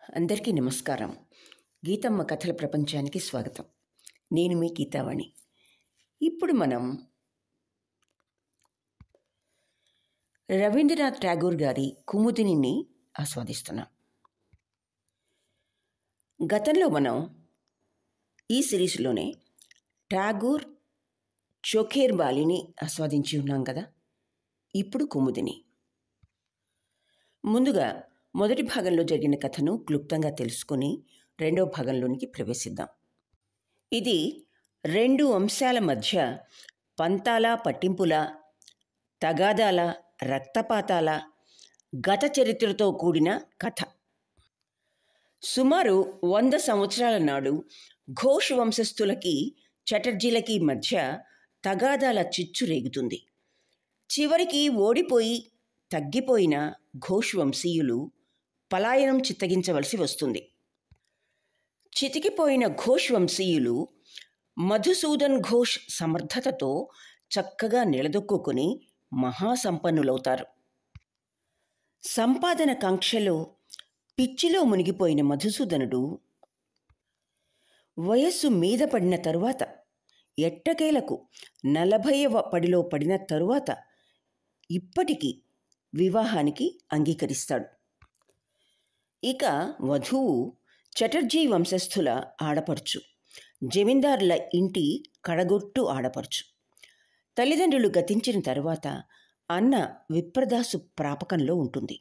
అందరికీ నమస్కారం. గీతమ్మ కథల ప్రపంచానికి స్వాగతం. నేను మీ గీతావాణి. ఇప్పుడు మనం రవీంద్రనాథ్ ఠాగూర్ గారి కుముదిని ఆస్వాదిస్తున్నాం. గతంలో మనం ఈ సిరీస్లోనే ఠాగూర్ చోఖేర్ బాలిని ఆస్వాదించి ఉన్నాం కదా? ఇప్పుడు కుముదిని. ముందుగా మొదటి భాగంలో జరిగిన కథను క్లుప్తంగా తెలుసుకొని రెండవ భాగంలోనికి ప్రవేశిద్దాం. ఇది రెండు అంశాల మధ్య పంతాల పట్టింపుల తగాదాల రక్తపాతాల గత చరిత్రతో కూడిన కథ. సుమారు వంద సంవత్సరాల నాడు ఘోష్ వంశస్థులకి చటర్జీలకి మధ్య తగాదాల చిచ్చు రేగుతుంది. చివరికి ఓడిపోయి తగ్గిపోయిన ఘోష్ వంశీయులు పలాయనం చిత్తగించవలసి వస్తుంది. చితికిపోయిన ఘోష్ వంశీయులు మధుసూదన్ ఘోష్ సమర్థతతో చక్కగా నిలదొక్కుని మహాసంపన్నులవుతారు. సంపాదన కాంక్షలో పిచ్చిలో మునిగిపోయిన మధుసూదనుడు వయస్సు మీద పడిన తరువాత ఎట్టకేలకు నలభైవ పడిలో పడిన తరువాత ఇప్పటికీ వివాహానికి అంగీకరిస్తాడు. ఇక వధువు చటర్జీ వంశస్థుల ఆడపడుచు జమీందారుల ఇంటి కడగొట్టు ఆడపడుచు. తల్లిదండ్రులు గతించిన తరువాత అన్న విప్రదాసు ప్రాపకంలో ఉంటుంది.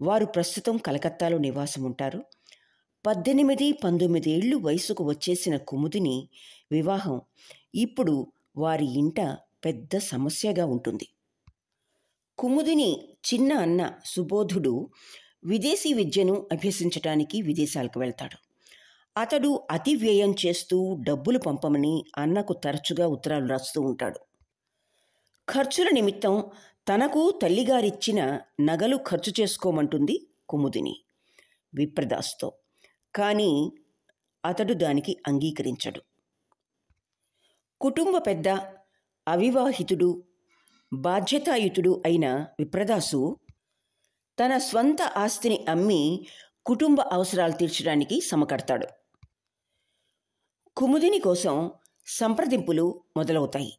వారు ప్రస్తుతం కలకత్తాలో నివాసం ఉంటారు పద్దెనిమిది పంతొమ్మిది ఏళ్ళు వయసుకు వచ్చేసిన కుముదిని వివాహం ఇప్పుడు వారి ఇంట పెద్ద సమస్యగా ఉంటుంది. కుముదిని చిన్న అన్న సుబోధుడు విదేశీ విద్యను అభ్యసించటానికి విదేశాలకు వెళ్తాడు. అతడు అతి వ్యయం చేస్తూ డబ్బులు పంపమని అన్నకు తరచుగా ఉత్తరాలు రాస్తూ ఉంటాడు. ఖర్చుల నిమిత్తం తనకు తల్లిగారిచ్చిన నగలు ఖర్చు చేసుకోమంటుంది కుముదిని విప్రదాస్తో. కానీ అతడు దానికి అంగీకరించడు. కుటుంబ పెద్ద అవివాహితుడు బాధ్యతాయుతుడు అయిన విప్రదాసు తన స్వంత ఆస్తిని అమ్మి కుటుంబ అవసరాలు తీర్చడానికి సమకడతాడు కుముదిని కోసం సంప్రదింపులు మొదలవుతాయి.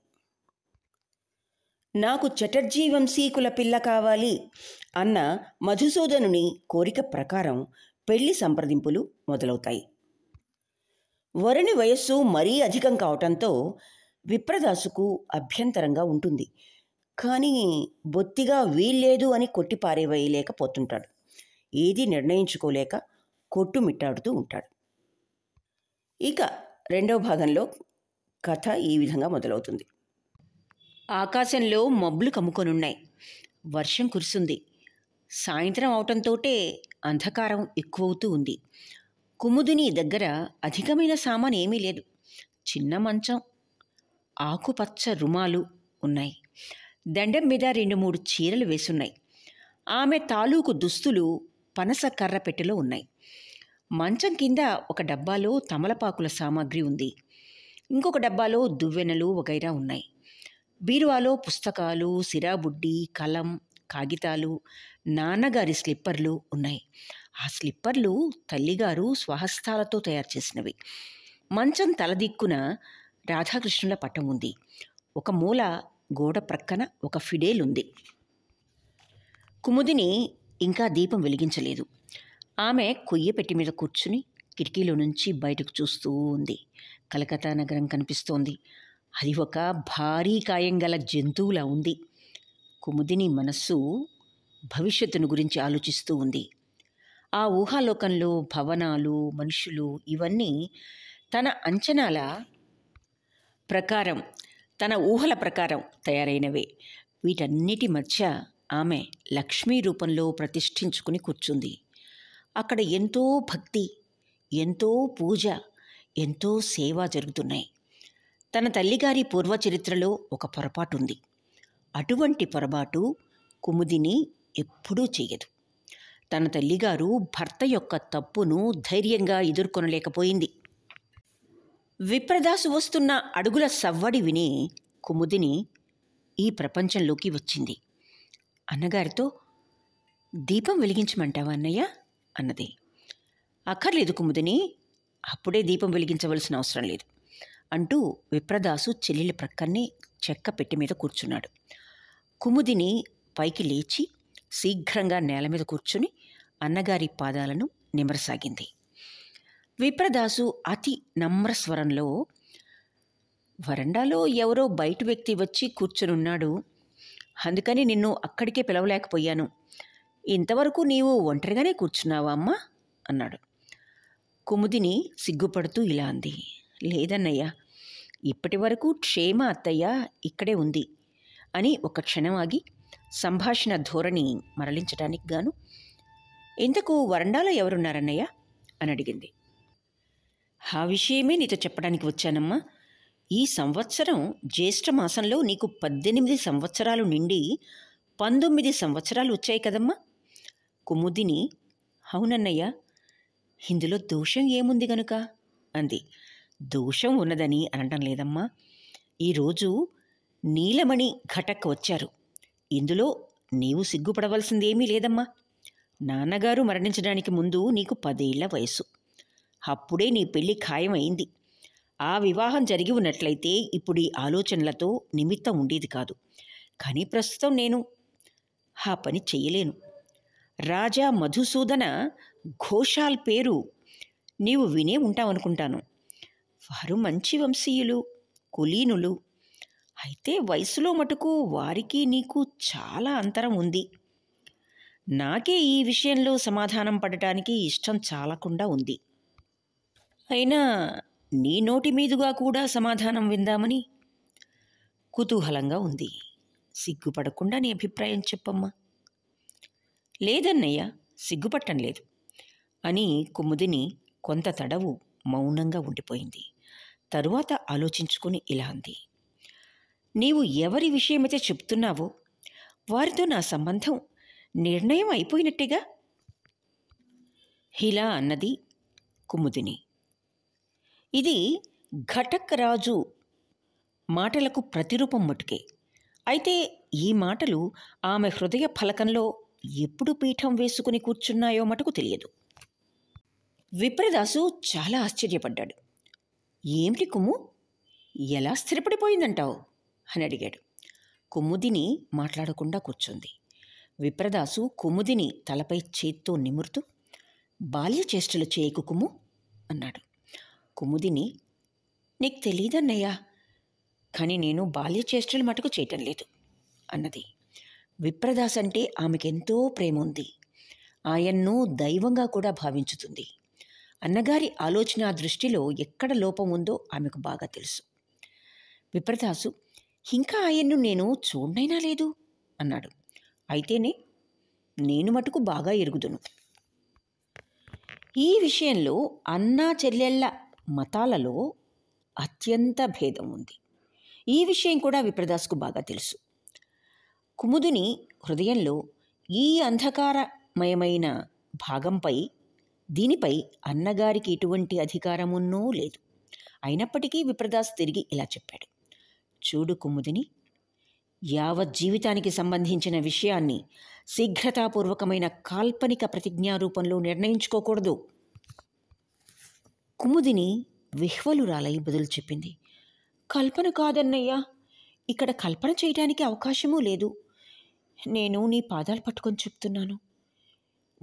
నాకు చటర్జీ వంశీకుల పిల్ల కావాలి అన్న మధుసూదనుని కోరిక ప్రకారం పెళ్ళి సంప్రదింపులు మొదలవుతాయి. వరుని వయస్సు మరీ అధికం కావటంతో విప్రదాసుకు అభ్యంతరంగా ఉంటుంది. కానీ బొత్తిగా వీల్లేదు అని కొట్టి పారేవేయలేకపోతుంటాడు. ఏది నిర్ణయించుకోలేక కొట్టుమిట్టాడుతూ ఉంటాడు. ఇక రెండవ భాగంలో కథ ఈ విధంగా మొదలవుతుంది. ఆకాశంలో మబ్బులు కమ్ముకొనున్నాయి. వర్షం కురుస్తుంది. సాయంత్రం అవటంతోటే అంధకారం ఎక్కువవుతూ ఉంది. కుముదిని దగ్గర అధికమైన సామాన్ ఏమీ లేదు. చిన్న మంచం ఆకుపచ్చ రుమాలు ఉన్నాయి. దండం మీద రెండు మూడు చీరలు వేసున్నాయి. ఆమె తాలూకు దుస్తులు పనస కర్ర పెట్టెలో ఉన్నాయి. మంచం కింద ఒక డబ్బాలో తమలపాకుల సామాగ్రి ఉంది. ఇంకొక డబ్బాలో దువ్వెనలు వగైరా ఉన్నాయి. బీరువాలో పుస్తకాలు సిరాబుడ్డి కలం కాగితాలు నాన్నగారి స్లిప్పర్లు ఉన్నాయి. ఆ స్లిప్పర్లు తల్లిగారు స్వహస్తాలతో తయారు చేసినవి. మంచం తలదిక్కున రాధాకృష్ణుల పటం ఉంది. ఒక మూల గోడ ప్రక్కన ఒక ఫిడేల్ ఉంది కుముదిని ఇంకా దీపం వెలిగించలేదు. ఆమె కొయ్య పెట్టి మీద కూర్చుని కిటికీలో నుంచి బయటకు చూస్తూ ఉంది. కలకత్తా నగరం కనిపిస్తోంది. అది ఒక భారీ కాయం గల జంతువులా ఉంది. కుముదిని మనస్సు భవిష్యత్తును గురించి ఆలోచిస్తూ ఉంది. ఆ ఊహాలోకంలో భవనాలు మనుషులు ఇవన్నీ తన అంచనాల ప్రకారం తన ఊహల ప్రకారం తయారైనవే. వీటన్నిటి మధ్య ఆమె లక్ష్మీ రూపంలో ప్రతిష్ఠించుకుని కూర్చుంది. అక్కడ ఎంతో భక్తి ఎంతో పూజ ఎంతో సేవ జరుగుతున్నాయి. తన తల్లిగారి పూర్వచరిత్రలో ఒక పొరపాటు ఉంది అటువంటి పొరపాటు కుముదిని ఎప్పుడూ చేయదు తన తల్లిగారు భర్త యొక్క తప్పును ధైర్యంగా ఎదుర్కొనలేకపోయింది. విప్రదాసు వస్తున్న అడుగుల సవ్వడి విని కుముదిని ఈ ప్రపంచంలోకి వచ్చింది. అన్నగారితో దీపం వెలిగించమంటావా అన్నయ్య? అన్నది. అక్కర్లేదు కుముదిని అప్పుడే దీపం వెలిగించవలసిన అవసరం లేదు అంటూ విప్రదాసు చెల్లెలి ప్రక్కనే చెక్క పెట్టి మీద కూర్చున్నాడు. కుముదిని పైకి లేచి శీఘ్రంగా నేల మీద కూర్చుని అన్నగారి పాదాలను నిమరసాగింది. విప్రదాసు అతి నమ్ర స్వరంలో వరండాలో ఎవరో బయట వ్యక్తి వచ్చి కూర్చునున్నాడు. అందుకని నిన్ను అక్కడికే పిలవలేకపోయాను. ఇంతవరకు నీవు ఒంటరిగానే కూర్చున్నావా అమ్మా అన్నాడు. కుముదిని సిగ్గుపడుతూ ఇలా అంది. లేదన్నయ్య ఇప్పటి వరకు క్షేమ అత్తయ్య ఇక్కడే ఉంది అని ఒక క్షణం ఆగి సంభాషణ ధోరణి మరలించడానికి గాను ఇంతకు వరండాలో ఎవరున్నారన్నయ్య అని అడిగింది. ఆ విషయమే నీతో చెప్పడానికి వచ్చానమ్మా. ఈ సంవత్సరం జ్యేష్ఠ మాసంలో నీకు పద్దెనిమిది సంవత్సరాలు నిండి పంతొమ్మిది సంవత్సరాలు వచ్చాయి కదమ్మా. కుముదిని అవునన్నయ్య ఇందులో దోషం ఏముంది గనుక? అంది. దోషం ఉన్నదని అనటం లేదమ్మా. ఈరోజు నీలమణి ఘటక్ వచ్చారు. ఇందులో నీవు సిగ్గుపడవలసిందేమీ లేదమ్మా. నాన్నగారు మరణించడానికి ముందు నీకు పదేళ్ళ వయసు అప్పుడే నీ పెళ్ళి ఖాయమైంది. ఆ వివాహం జరిగి ఉన్నట్లయితే ఇప్పుడు ఈ ఆలోచనలతో నిమిత్తం ఉండేది కాదు. కానీ ప్రస్తుతం నేను ఆ పని చెయ్యలేను. రాజా మధుసూదన ఘోషాల్ పేరు నీవు వినే ఉంటావనుకుంటాను. వారు మంచి వంశీయులు కులీనులు. అయితే వయసులో మటుకు వారికి నీకు చాలా అంతరం ఉంది. నాకే ఈ విషయంలో సమాధానం పడటానికి ఇష్టం చాలకుండా ఉంది. అయినా నీ నోటి మీదుగా కూడా సమాధానం విందామని కుతూహలంగా ఉంది. సిగ్గుపడకుండా నీ అభిప్రాయం చెప్పమ్మా. లేదన్నయ్య సిగ్గుపట్టం లేదు. అని కుముదిని కొంత తడవు మౌనంగా ఉండిపోయింది. తరువాత ఆలోచించుకుని ఇలా అంది. నీవు ఎవరి విషయమైతే చెప్తున్నావో వారితో నా సంబంధం నిర్ణయం అయిపోయినట్టేగా? ఇలా అన్నది కుముదిని. ఇది ఘటక్ రాజు మాటలకు ప్రతిరూపం మటుకే. అయితే ఈ మాటలు ఆమె హృదయ ఫలకంలో ఎప్పుడు పీఠం వేసుకుని కూర్చున్నాయో మటుకు తెలియదు. విప్రదాసు చాలా ఆశ్చర్యపడ్డాడు. ఏమిటి కుమ్ము? ఎలా స్థిరపడిపోయిందంటావు? అని అడిగాడు. కుమ్ముదిని మాట్లాడకుండా కూర్చుంది. విప్రదాసు కుముదిని తలపై చేత్తో నిమురుతూ బాల్య చేష్టలు చేయకు కుమ్ము అన్నాడు. కుముదిని నీకు తెలియదన్నయ్యా కానీ నేను బాల్య చేష్టలు మటుకు చేయటం లేదు అన్నది. విప్రదాస్ అంటే ఆమెకెంతో ప్రేమ ఉంది ఆయన్ను దైవంగా కూడా భావించుతుంది. అన్నగారి ఆలోచన దృష్టిలో ఎక్కడ లోపం ఉందో ఆమెకు బాగా తెలుసు. విప్రదాసు ఇంకా ఆయన్ను నేను చూడనైనా లేదు అన్నాడు. అయితేనే నేను మటుకు బాగా ఎరుగుదును. ఈ విషయంలో అన్నా చెల్లెళ్ళ మతాలలో అత్యంత భేదం ఉంది. ఈ విషయం కూడా విప్రదాస్కు బాగా తెలుసు. కుముదుని హృదయంలో ఈ అంధకారమయమైన భాగంపై దీనిపై అన్నగారికి ఎటువంటి అధికారమున్నూ లేదు. అయినప్పటికీ విప్రదాస్ తిరిగి ఇలా చెప్పాడు. చూడు కుముదిని యావత్ జీవితానికి సంబంధించిన విషయాన్ని శీఘ్రతాపూర్వకమైన కాల్పనిక ప్రతిజ్ఞా రూపంలో నిర్ణయించుకోకూడదు. కుముదిని విహ్వలురాలై బదులు చెప్పింది. కల్పన కాదన్నయ్యా ఇక్కడ కల్పన చేయడానికి అవకాశమూ లేదు. నేను నీ పాదాలు పట్టుకొని చెప్తున్నాను.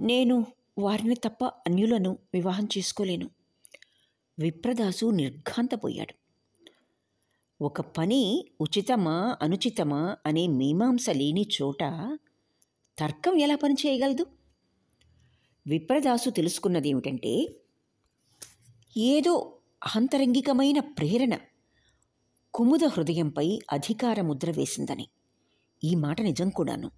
నేను వారిని తప్ప అన్యులను వివాహం చేసుకోలేను. విప్రదాసు నిర్ఘాంతపోయాడు. ఒక పని ఉచితమా అనుచితమా అనే మీమాంస లేని చోట తర్కం ఎలా పని చేయగలదు? విప్రదాసు తెలుసుకున్నది ఏమిటంటే ఏదో ఆంతరంగికమైన ప్రేరణ. కుముద హృదయంపై అధికార ముద్ర వేసిందని. ఈ మాట నిజం కూడాను.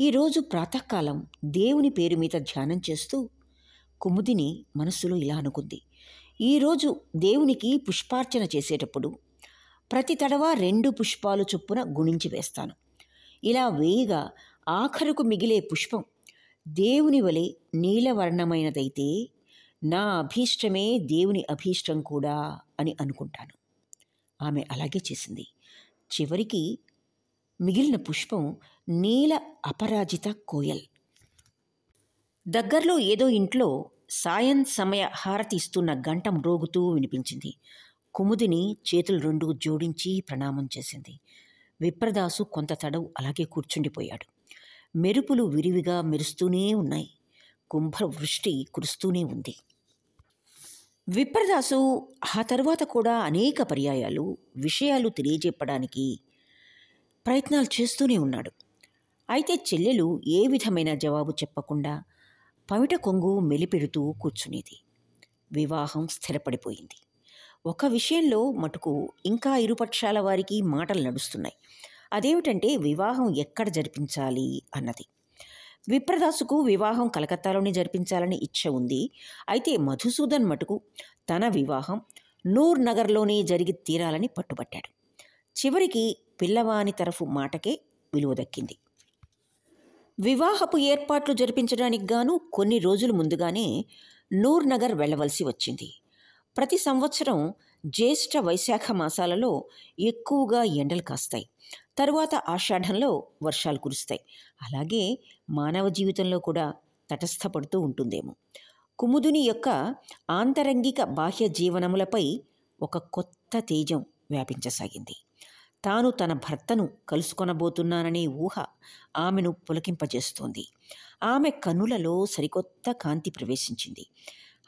ఈరోజు ప్రాతకాలం దేవుని పేరు మీద ధ్యానం చేస్తూ కుముదిని మనస్సులో ఇలా అనుకుంది. ఈరోజు దేవునికి పుష్పార్చన చేసేటప్పుడు ప్రతి తడవ రెండు పుష్పాలు చొప్పున గుణించి వేస్తాను. ఇలా వేయగా ఆఖరుకు మిగిలే పుష్పం దేవుని వలె నీలవర్ణమైనదైతే నా అభీష్టమే దేవుని అభీష్టం కూడా అని అనుకుంటాను. ఆమె అలాగే చేసింది. చివరికి మిగిలిన పుష్పం నీల అపరాజిత కోయల్. దగ్గరలో ఏదో ఇంట్లో సాయం సమయ హారతి ఇస్తున్న గంట మ్రోగుతూ వినిపించింది. కుముదిని చేతులు రెండు జోడించి ప్రణామం చేసింది. విప్రదాసు కొంత తడవు అలాగే కూర్చుండిపోయాడు. మెరుపులు విరివిగా మెరుస్తూనే ఉన్నాయి. కుంభ వృష్టి కురుస్తూనే ఉంది. విప్రదాసు ఆ తర్వాత కూడా అనేక పర్యాయాలు విషయాలు తెలియజెప్పడానికి ప్రయత్నాలు చేస్తూనే ఉన్నాడు. అయితే చెల్లెలు ఏ విధమైన జవాబు చెప్పకుండా పమిట కొంగు మెలిపెడుతూ కూర్చునేది. వివాహం స్థిరపడిపోయింది. ఒక విషయంలో మటుకు ఇంకా ఇరుపక్షాల వారికి మాటలు నడుస్తున్నాయి. అదేమిటంటే వివాహం ఎక్కడ జరిపించాలి అన్నది. విప్రదాసుకు వివాహం కలకత్తాలోనే జరిపించాలని ఇచ్చ ఉంది. అయితే మధుసూదన్ మటుకు తన వివాహం నూర్ నగర్లోనే జరిగి తీరాలని పట్టుబట్టాడు. చివరికి పిల్లవాని తరఫు మాటకే విలువ దక్కింది. వివాహపు ఏర్పాట్లు జరిపించడానికి గాను కొన్ని రోజులు ముందుగానే నూర్ నగర్ వెళ్ళవలసి వచ్చింది. ప్రతి సంవత్సరం జ్యేష్ఠ వైశాఖ మాసాలలో ఎక్కువగా ఎండలు కాస్తాయి. తరువాత ఆషాఢంలో వర్షాలు కురుస్తాయి. అలాగే మానవ జీవితంలో కూడా తటస్థపడుతూ ఉంటుందేమో. కుముదుని యొక్క ఆంతరంగిక బాహ్య జీవనములపై ఒక కొత్త తేజం వ్యాపించసాగింది. తాను తన భర్తను కలుసుకొనబోతున్నాననే ఊహ ఆమెను పులకింపజేస్తోంది. ఆమె కన్నులలో సరికొత్త కాంతి ప్రవేశించింది.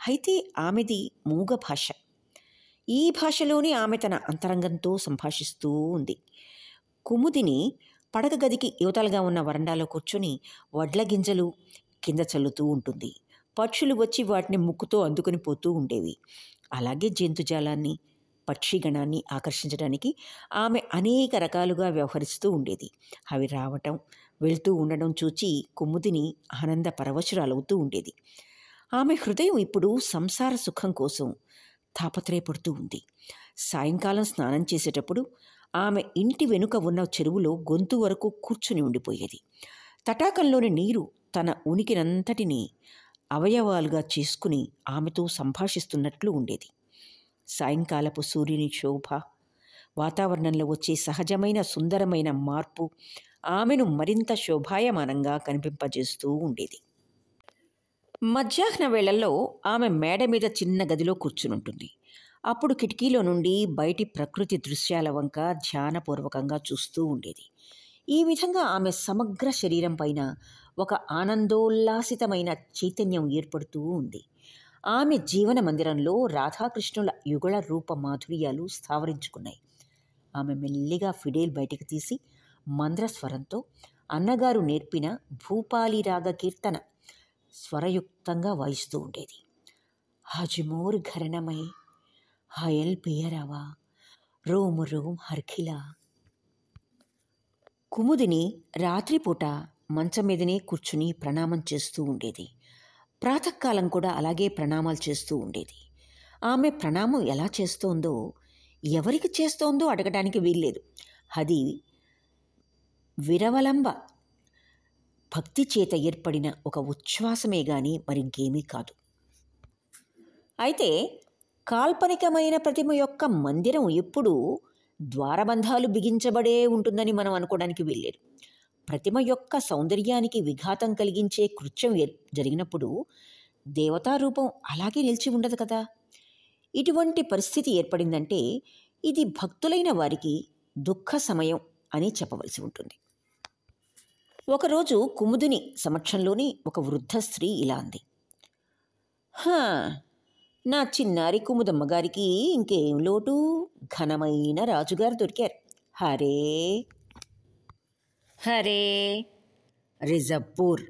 అయితే ఆమెది మూగ భాష ఈ భాషలోనే ఆమె తన అంతరంగంతో సంభాషిస్తూ ఉంది. కుముదిని పడక గదికి యువతలుగా ఉన్న వరండాలో కూర్చుని వడ్ల గింజలు కింద చల్లుతూ ఉంటుంది. పక్షులు వచ్చి వాటిని ముక్కుతో అందుకుని పోతూ ఉండేవి. అలాగే జంతుజాలాన్ని పక్షిగణాన్ని ఆకర్షించడానికి ఆమె అనేక రకాలుగా వ్యవహరిస్తూ ఉండేది. అవి రావటం వెళ్తూ ఉండడం చూచి కుముదిని ఆనంద పరవశురాలవుతూ ఉండేది. ఆమె హృదయం ఇప్పుడు సంసార సుఖం కోసం తాపత్రయపడుతూ ఉంది. సాయంకాలం స్నానం చేసేటప్పుడు ఆమె ఇంటి వెనుక ఉన్న చెరువులో గొంతు వరకు కూర్చుని ఉండిపోయేది. తటాకంలోని నీరు తన ఉనికినంతటినీ అవయవాలుగా చేసుకుని ఆమెతో సంభాషిస్తున్నట్లు ఉండేది. సాయంకాలపు సూర్యుని శోభ వాతావరణంలో వచ్చే సహజమైన సుందరమైన మార్పు ఆమెను మరింత శోభాయమానంగా కనిపింపజేస్తూ ఉండేది. మధ్యాహ్న వేళల్లో ఆమె మేడ మీద చిన్న గదిలో కూర్చునుంటుంది. అప్పుడు కిటికీలో నుండి బయటి ప్రకృతి దృశ్యాల వంక ధ్యానపూర్వకంగా చూస్తూ ఉండేది. ఈ విధంగా ఆమె సమగ్ర శరీరం పైన ఒక ఆనందోల్లాసితమైన చైతన్యం ఏర్పడుతూ ఉంది. ఆమె జీవన మందిరంలో రాధాకృష్ణుల యుగళ రూప మాధుర్యాలు స్థావరించుకున్నాయి. ఆమె మెల్లిగా ఫిడేల్ బయటికి తీసి మంద్రస్వరంతో అన్నగారు నేర్పిన భూపాలి రాగ కీర్తన స్వరయుక్తంగా వాయిస్తూ ఉండేది. హజమోర్ ఘరణమై హయల్ పియరావా రోము రోమ్ హర్ఖిలా. కుముదిని రాత్రిపూట మంచం మీదనే కూర్చుని ప్రణామం చేస్తూ ఉండేది. ప్రాతకాలం కూడా అలాగే ప్రణామాలు చేస్తూ ఉండేది. ఆమె ప్రణామం ఎలా చేస్తోందో ఎవరికి చేస్తోందో అడగడానికి వీల్లేదు. అది విరవలంబ. భక్తి చేత ఏర్పడిన ఒక ఉచ్ఛ్వాసమే గాని మరింకేమీ కాదు. అయితే కాల్పనికమైన ప్రతిమ యొక్క మందిరం ఎప్పుడూ ద్వారబంధాలు బిగించబడే ఉంటుందని మనం అనుకోవడానికి వీల్లేదు. ప్రతిమ యొక్క సౌందర్యానికి విఘాతం కలిగించే కృత్యం జరిగినప్పుడు దేవతారూపం అలాగే నిలిచి ఉండదు కదా? ఇటువంటి పరిస్థితి ఏర్పడిందంటే ఇది భక్తులైన వారికి దుఃఖ సమయం అని చెప్పవలసి ఉంటుంది. ఒకరోజు కుముదుని సమక్షంలోని ఒక వృద్ధ స్త్రీ ఇలా అంది. నా చిన్నారి కుముదమ్మ గారికి ఇంకేం లోటు? ఘనమైన రాజుగారు దొరికారు. హరే! హరే! రిజప్పూర్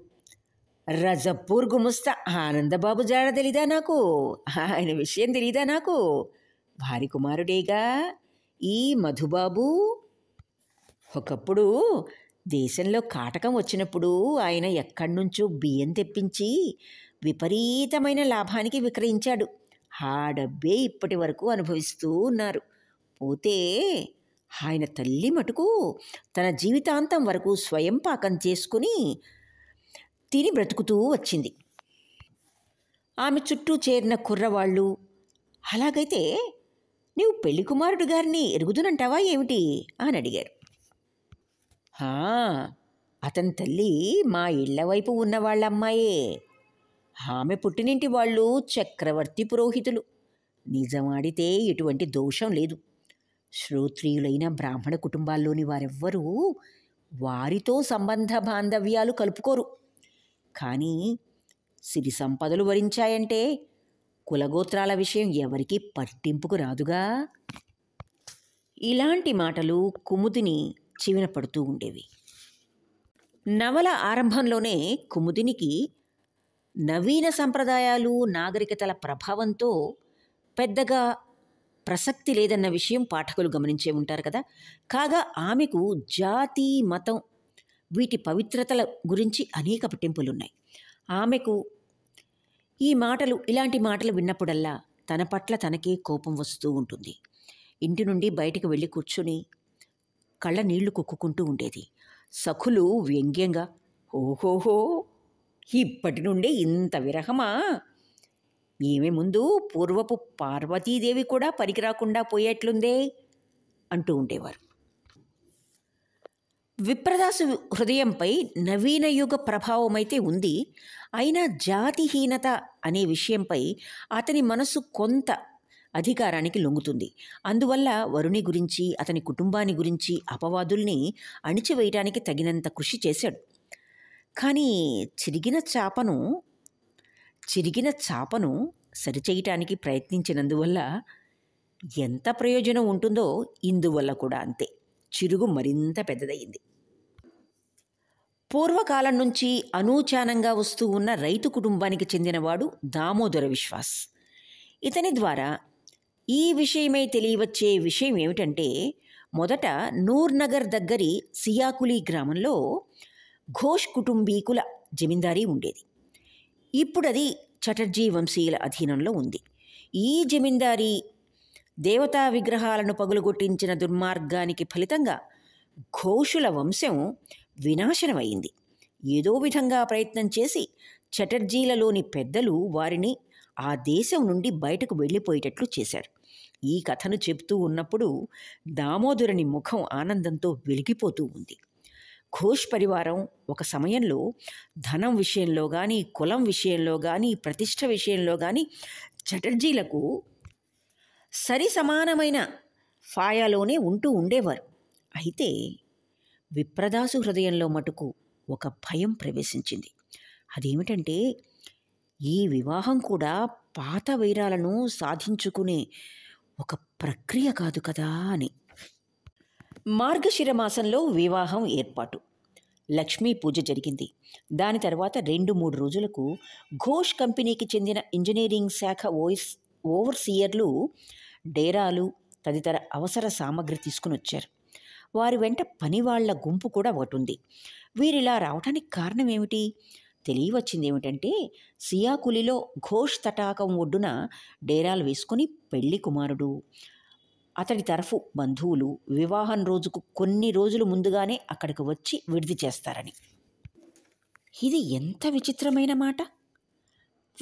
రజప్పూర్ గుమస్తా. ఆనందబాబు జాడ తెలీదా నాకు? ఆయన విషయం తెలీదా నాకు? భారీ కుమారుడేగా? ఈ మధుబాబు? ఒకప్పుడు దేశంలో కాటకం వచ్చినప్పుడు ఆయన ఎక్కడి నుంచో బియ్యం తెప్పించి విపరీతమైన లాభానికి విక్రయించాడు. ఆ డబ్బే ఇప్పటి వరకు అనుభవిస్తూ ఉన్నారు. పోతే ఆయన తల్లి మటుకు తన జీవితాంతం వరకు స్వయం పాకం చేసుకుని తిని బ్రతుకుతూ వచ్చింది. ఆమె చుట్టూ చేరిన కుర్రవాళ్ళు అలాగైతే నీవు పెళ్ళి కుమారుడు గారిని ఎరుగుదునంటావా ఏమిటి? అని అడిగారు. అతని తల్లి మా ఇళ్ళ వైపు ఉన్న వాళ్ళమ్మాయే. ఆమె పుట్టినింటి వాళ్ళు చక్రవర్తి పురోహితులు. నిజమాడితే ఎటువంటి దోషం లేదు. శ్రోత్రియులైన బ్రాహ్మణ కుటుంబాల్లోని వారెవ్వరూ వారితో సంబంధ బాంధవ్యాలు కలుపుకోరు. కానీ సిరి సంపదలు వరించాయంటే కులగోత్రాల విషయం ఎవరికీ పట్టింపుకు రాదుగా? ఇలాంటి మాటలు కుముదిని చివిన పడుతూ ఉండేవి. నవల ఆరంభంలోనే కుముదినికి నవీన సంప్రదాయాలు నాగరికతల ప్రభావంతో పెద్దగా ప్రసక్తి లేదన్న విషయం పాఠకులు గమనించే ఉంటారు కదా. కాగా ఆమెకు జాతి మతం వీటి పవిత్రతల గురించి అనేక పట్టింపులున్నాయి. ఆమెకు ఈ మాటలు ఇలాంటి మాటలు విన్నప్పుడల్లా తన పట్ల తనకే కోపం వస్తూ ఉంటుంది. ఇంటి నుండి బయటికి వెళ్ళి కూర్చుని కళ్ళ నీళ్ళు కుక్కుకుంటూ ఉండేది. సఖులు వ్యంగ్యంగా ఓహోహో ఇప్పటి నుండే ఇంత విరహమా? ఈమె ముందు పూర్వపు పార్వతీదేవి కూడా పనికిరాకుండా పోయేట్లుందే? అంటూ ఉండేవారు. విప్రదాసు హృదయంపై నవీన యుగ ప్రభావం అయితే ఉంది. అయినా జాతిహీనత అనే విషయంపై అతని మనసు కొంత అధికారానికి లొంగుతుంది. అందువల్ల వరుణి గురించి అతని కుటుంబాన్ని గురించి అపవాదుల్ని అణిచివేయటానికి తగినంత కృషి చేశాడు. కానీ చిరిగిన చాపను చిరిగిన చాపను సరిచేయటానికి ప్రయత్నించినందువల్ల ఎంత ప్రయోజనం ఉంటుందో ఇందువల్ల కూడా అంతే. చిరుగు మరింత పెద్దదయ్యింది. పూర్వకాలం నుంచి అనూచానంగా వస్తూ ఉన్న రైతు కుటుంబానికి చెందినవాడు దామోదర విశ్వాస్. ఇతని ద్వారా ఈ విషయమై తెలియవచ్చే విషయం ఏమిటంటే మొదట నూర్నగర్ దగ్గరి సియాకులి గ్రామంలో ఘోష్ కుటుంబీకుల జమీందారీ ఉండేది. ఇప్పుడది చటర్జీ వంశీయుల అధీనంలో ఉంది. ఈ జమీందారీ దేవతా విగ్రహాలను పగులుగొట్టించిన దుర్మార్గానికి ఫలితంగా ఘోషుల వంశం వినాశనమైంది. ఏదో విధంగా ప్రయత్నం చేసి చటర్జీలలోని పెద్దలు వారిని ఆ దేశం నుండి బయటకు వెళ్ళిపోయేటట్లు చేశారు. ఈ కథను చెబుతూ ఉన్నప్పుడు దామోదరుని ముఖం ఆనందంతో వెలిగిపోతూ ఉంది. ఘోష్ పరివారం ఒక సమయంలో ధనం విషయంలో కానీ కులం విషయంలో కానీ ప్రతిష్ట విషయంలో కానీ చటర్జీలకు సరి సమానమైన ఫాయాలోనే ఉంటూ ఉండేవారు. అయితే విప్రదాసు హృదయంలో మటుకు ఒక భయం ప్రవేశించింది. అదేమిటంటే ఈ వివాహం కూడా పాత వైరాలను సాధించుకునే ఒక ప్రక్రియ కాదు కదా అని. మార్గశిర మాసంలో వివాహం ఏర్పాటు. లక్ష్మీ పూజ జరిగింది. దాని తర్వాత రెండు మూడు రోజులకు ఘోష్ కంపెనీకి చెందిన ఇంజనీరింగ్ శాఖ ఓయిస్ ఓవర్సీయర్లు డేరాలు తదితర అవసర సామగ్రి తీసుకుని వచ్చారు. వారి వెంట పనివాళ్ళ గుంపు కూడా ఒకటి ఉంది వీరిలా రావడానికి కారణం ఏమిటి? తెలియవచ్చింది ఏమిటంటే సియాకులిలో ఘోష్ తటాకం ఒడ్డున డేరాలు వేసుకుని పెళ్ళి కుమారుడు అతడి తరఫు బంధువులు వివాహం రోజుకు కొన్ని రోజులు ముందుగానే అక్కడికి వచ్చి విడిది చేస్తారని. ఇది ఎంత విచిత్రమైన మాట?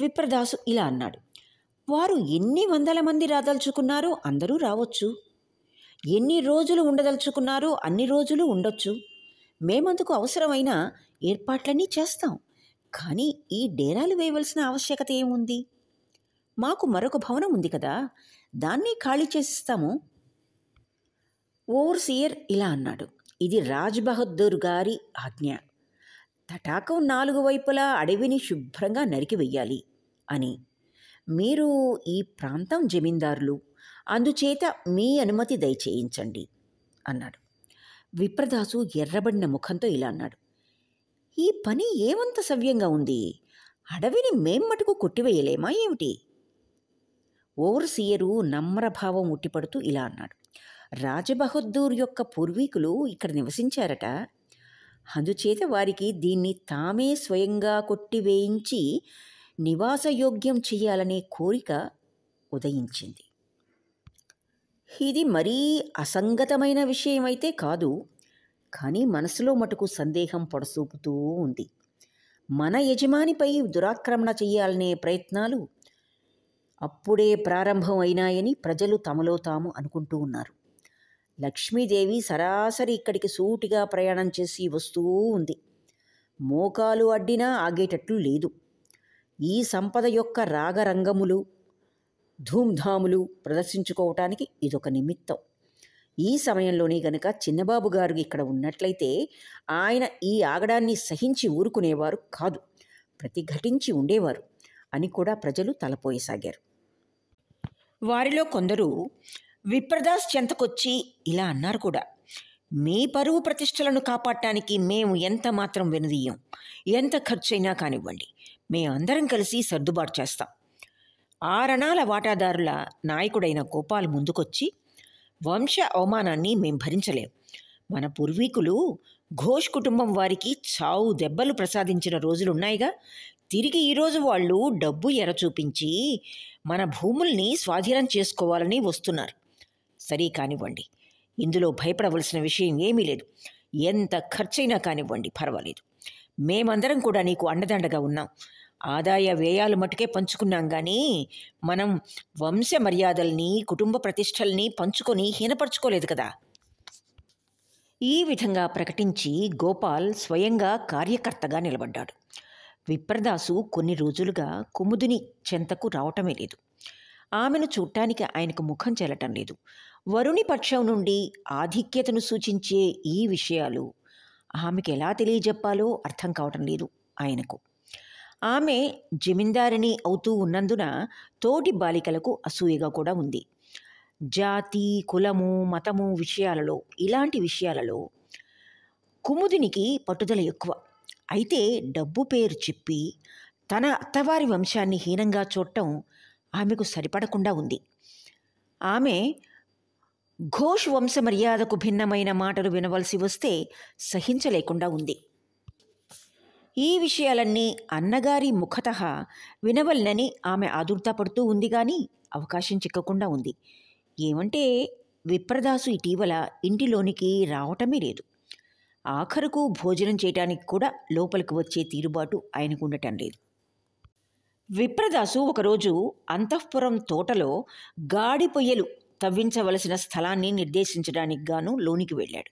విప్రదాసు ఇలా అన్నాడు. వారు ఎన్ని వందల మంది రాదలుచుకున్నారో అందరూ రావచ్చు. ఎన్ని రోజులు ఉండదలుచుకున్నారో అన్ని రోజులు ఉండొచ్చు. మేమందుకు అవసరమైన ఏర్పాట్లన్నీ చేస్తాం. కానీ ఈ డేరాలు వేయవలసిన ఆవశ్యకత ఏముంది? మాకు మరొక భవనం ఉంది కదా దాన్ని ఖాళీ చేసిస్తాము. ఓవర్సియర్ ఇలా అన్నాడు. ఇది రాజ్ బహదూర్ గారి ఆజ్ఞ. తటాకం నాలుగు వైపులా అడవిని శుభ్రంగా నరికి వెయ్యాలి అని. మీరు ఈ ప్రాంతం జమీందారులు అందుచేత మీ అనుమతి దయచేయించండి అన్నాడు. విప్రదాసు ఎర్రబడిన ముఖంతో ఇలా అన్నాడు. ఈ పని ఏమంత సవ్యంగా ఉంది? అడవిని మేం మటుకు కొట్టివేయలేమా ఏమిటి? ఓవర్సీయరు నమ్రభావం ఉట్టిపడుతూ ఇలా అన్నాడు. రాజబహద్దూర్ యొక్క పూర్వీకులు ఇక్కడ నివసించారట. అందుచేత వారికి దీన్ని తామే స్వయంగా కొట్టివేయించి నివాసయోగ్యం చేయాలనే కోరిక ఉదయించింది. ఇది మరీ అసంగతమైన విషయమైతే కాదు కానీ మనసులో మటుకు సందేహం పొడసూపుతూ ఉంది. మన యజమానిపై దురాక్రమణ చేయాలనే ప్రయత్నాలు అప్పుడే ప్రారంభం అయినాయని ప్రజలు తమలో తాము అనుకుంటూ ఉన్నారు. లక్ష్మీదేవి సరాసరి ఇక్కడికి సూటిగా ప్రయాణం చేసి వస్తూ ఉంది. మోకాలు అడ్డినా ఆగేటట్లు లేదు. ఈ సంపద యొక్క రాగరంగములు ధూమ్ధాములు ప్రదర్శించుకోవటానికి ఇదొక నిమిత్తం. ఈ సమయంలోనే గనక చిన్నబాబు గారు ఇక్కడ ఉన్నట్లయితే ఆయన ఈ ఆగడాన్ని సహించి ఊరుకునేవారు కాదు. ప్రతిఘటించి ఉండేవారు అని కూడా ప్రజలు తలపోయసాగారు. వారిలో కొందరు విప్రదాస్ చెంతకొచ్చి ఇలా అన్నారు కూడా మీ పరువు ప్రతిష్టలను కాపాడటానికి మేము ఎంత మాత్రం వెనుదీయం. ఎంత ఖర్చైనా కానివ్వండి మేమందరం కలిసి సర్దుబాటు చేస్తాం. ఆరణాల వాటాదారుల నాయకుడైన గోపాల్ ముందుకొచ్చి వంశ అవమానాన్ని మేం భరించలేం. మన పూర్వీకులు ఘోష్ కుటుంబం వారికి చావు దెబ్బలు ప్రసాదించిన రోజులున్నాయిగా. తిరిగి ఈరోజు వాళ్ళు డబ్బు ఎర చూపించి మన భూముల్ని స్వాధీనం చేసుకోవాలని వస్తున్నారు. సరే కానివ్వండి. ఇందులో భయపడవలసిన విషయం ఏమీ లేదు. ఎంత ఖర్చైనా కానివ్వండి పర్వాలేదు. మేమందరం కూడా నీకు అండదండగా ఉన్నాం. ఆదాయ వ్యయాలు మటుకే పంచుకున్నాం కానీ మనం వంశ మర్యాదల్ని కుటుంబ ప్రతిష్టల్ని పంచుకొని హీనపరచుకోలేదు కదా. ఈ విధంగా ప్రకటించి గోపాల్ స్వయంగా కార్యకర్తగా నిలబడ్డాడు. విప్రదాసు కొన్ని రోజులుగా కుముదిని చెంతకు రావటమే లేదు. ఆమెను చూడటానికి ఆయనకు ముఖం చెల్లటం లేదు. వరుణి పక్షం నుండి ఆధిక్యతను సూచించే ఈ విషయాలు ఆమెకు ఎలా తెలియజెప్పాలో అర్థం కావటం లేదు ఆయనకు. ఆమె జమీందారిని అవుతూ ఉన్నందున తోటి బాలికలకు అసూయగా కూడా ఉంది. జాతి కులము మతము విషయాలలో ఇలాంటి విషయాలలో కుముదినికి పట్టుదల ఎక్కువ. అయితే డబ్బు పేరు చెప్పి తన అత్తవారి వంశాన్ని హీనంగా చూడటం ఆమెకు సరిపడకుండా ఉంది. ఆమె ఘోష్ వంశ మర్యాదకు భిన్నమైన మాటలు వినవలసి వస్తే సహించలేకుండా ఉంది. ఈ విషయాలన్నీ అన్నగారి ముఖత వినవలనని ఆమె ఆదుర్తపడుతూ ఉంది కానీ అవకాశం చిక్కకుండా ఉంది. ఏమంటే విప్రదాసు ఇటీవల ఇంటిలోనికి రావటమే లేదు. ఆఖరుకు భోజనం చేయటానికి కూడా లోపలికి వచ్చే తీరుబాటు ఆయనకు ఉండటం లేదు. విప్రదాసు ఒకరోజు అంతఃపురం తోటలో గాడి పొయ్యలు తవ్వించవలసిన స్థలాన్ని నిర్దేశించడానికి గాను లోనికి వెళ్ళాడు.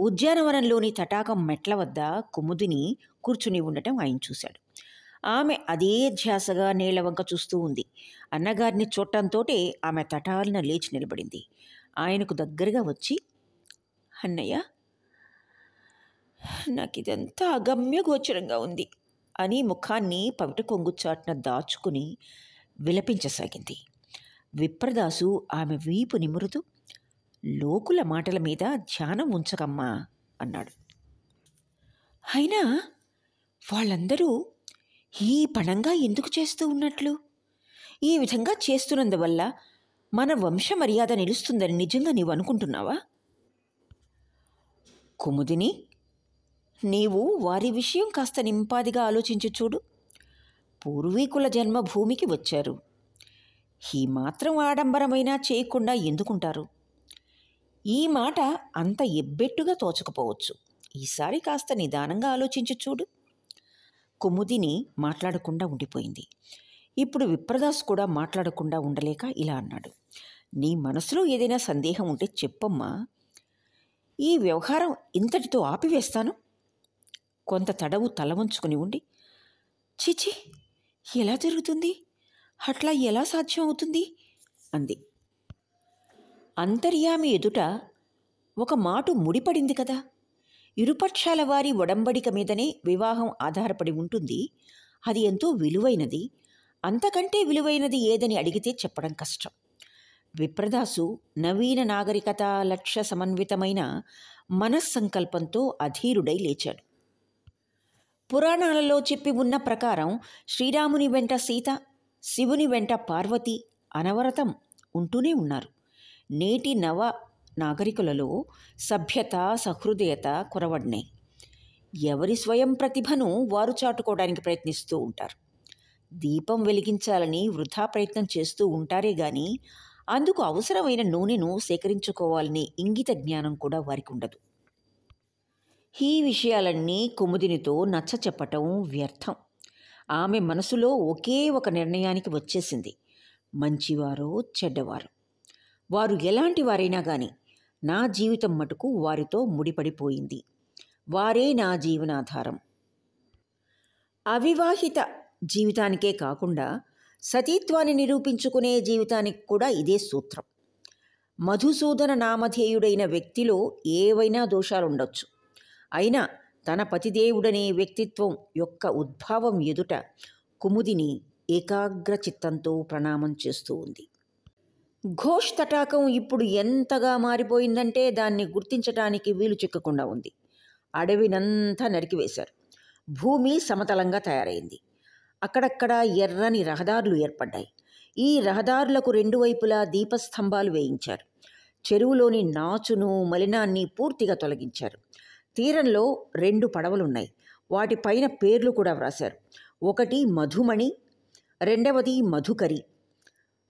ఉద్యానవనంలోని తటాకం మెట్ల వద్ద కుముదిని కూర్చుని ఉండటం ఆయన చూశాడు. ఆమె అదే ధ్యాసగా నీళ్ళ వంక చూస్తూ ఉంది. అన్నగారిని చూడటంతోటే ఆమె తటాలన లేచి నిలబడింది. ఆయనకు దగ్గరగా వచ్చి అన్నయ్య నాకు ఇదంతా అగమ్యగోచరంగా ఉంది. అని ముఖాన్ని పవిట కొంగుచాట్న దాచుకుని విలపించసాగింది. విప్రదాసు ఆమె వీపు నిమురుతూ లోకుల మాటల మీద ధ్యానం ఉంచకమ్మా అన్నాడు. అయినా వాళ్ళందరూ ఈ పణంగా ఎందుకు చేస్తూ ఉన్నట్లు? ఈ విధంగా చేస్తున్నందువల్ల మన వంశ మర్యాద నిలుస్తుందని నిజంగా నీవు అనుకుంటున్నావా కుముదిని నీవు వారి విషయం కాస్త నింపాదిగా ఆలోచించి చూడు. పూర్వీకుల జన్మభూమికి వచ్చారు. ఈ మాత్రం ఆడంబరమైనా చేయకుండా ఎందుకుంటారు? ఈ మాట అంత ఎబ్బెట్టుగా తోచకపోవచ్చు. ఈసారి కాస్త నిదానంగా ఆలోచించి చూడు. కుముదిని మాట్లాడకుండా ఉండిపోయింది. ఇప్పుడు విప్రదాస్ కూడా మాట్లాడకుండా ఉండలేక ఇలా అన్నాడు. నీ మనసులో ఏదైనా సందేహం ఉంటే చెప్పమ్మా. ఈ వ్యవహారం ఇంతటితో ఆపివేస్తాను. కొంత తడవు తల వంచుకుని ఉండి చీచి ఎలా జరుగుతుంది? అట్లా ఎలా సాధ్యం అవుతుంది అంది. అంతర్యామి ఎదుట ఒక మాటు ముడిపడింది కదా. ఇరుపక్షాల వారి ఒడంబడిక మీదనే వివాహం ఆధారపడి ఉంటుంది. అది ఎంతో విలువైనది. అంతకంటే విలువైనది ఏదని అడిగితే చెప్పడం కష్టం. విప్రదాసు నవీన నాగరికత లక్ష్య సమన్వితమైన మనస్సంకల్పంతో అధీరుడై లేచాడు. పురాణాలలో చెప్పి ఉన్న ప్రకారం శ్రీరాముని వెంట సీత శివుని వెంట పార్వతి అనవరతం ఉంటూనే ఉన్నారు. నేటి నవ నాగరికులలో సభ్యత సహృదయత కొరవడినాయి. ఎవరి స్వయం ప్రతిభను వారు చాటుకోవడానికి ప్రయత్నిస్తూ ఉంటారు. దీపం వెలిగించాలని వృధా ప్రయత్నం చేస్తూ ఉంటారే గాని అందుకు అవసరమైన నూనెను సేకరించుకోవాలనే ఇంగిత జ్ఞానం కూడా వారికి ఉండదు. ఈ విషయాలన్నీ కుముదినితో నచ్చ చెప్పటం వ్యర్థం. ఆమె మనసులో ఒకే ఒక నిర్ణయానికి వచ్చేసింది. మంచివారో చెడ్డవారు. వారు ఎలాంటి వారైనా కానీ నా జీవితం మటుకు వారితో ముడిపడిపోయింది. వారే నా జీవనాధారం. అవివాహిత జీవితానికే కాకుండా సతీత్వాన్ని నిరూపించుకునే జీవితానికి కూడా ఇదే సూత్రం. మధుసూదన నామధేయుడైన వ్యక్తిలో ఏవైనా దోషాలుండొచ్చు. అయినా తన పతిదేవుడనే వ్యక్తిత్వం యొక్క ఉద్భావం ఎదుట కుముదిని ఏకాగ్ర చిత్తంతో ప్రణామం చేస్తూ ఉంది. ఘోష్ తటాకం ఇప్పుడు ఎంతగా మారిపోయిందంటే దాన్ని గుర్తించటానికి వీలు చిక్కకుండా ఉంది. అడవినంతా నరికివేశారు భూమి సమతలంగా తయారైంది. అక్కడక్కడ ఎర్రని రహదారులు ఏర్పడ్డాయి. ఈ రహదారులకు రెండు వైపులా దీపస్తంభాలు వేయించారు. చెరువులోని నాచును మలినాన్ని పూర్తిగా తొలగించారు. తీరంలో రెండు పడవలున్నాయి. వాటిపైన పేర్లు కూడా వ్రాశారు. ఒకటి మధుమణి రెండవది మధుకరి.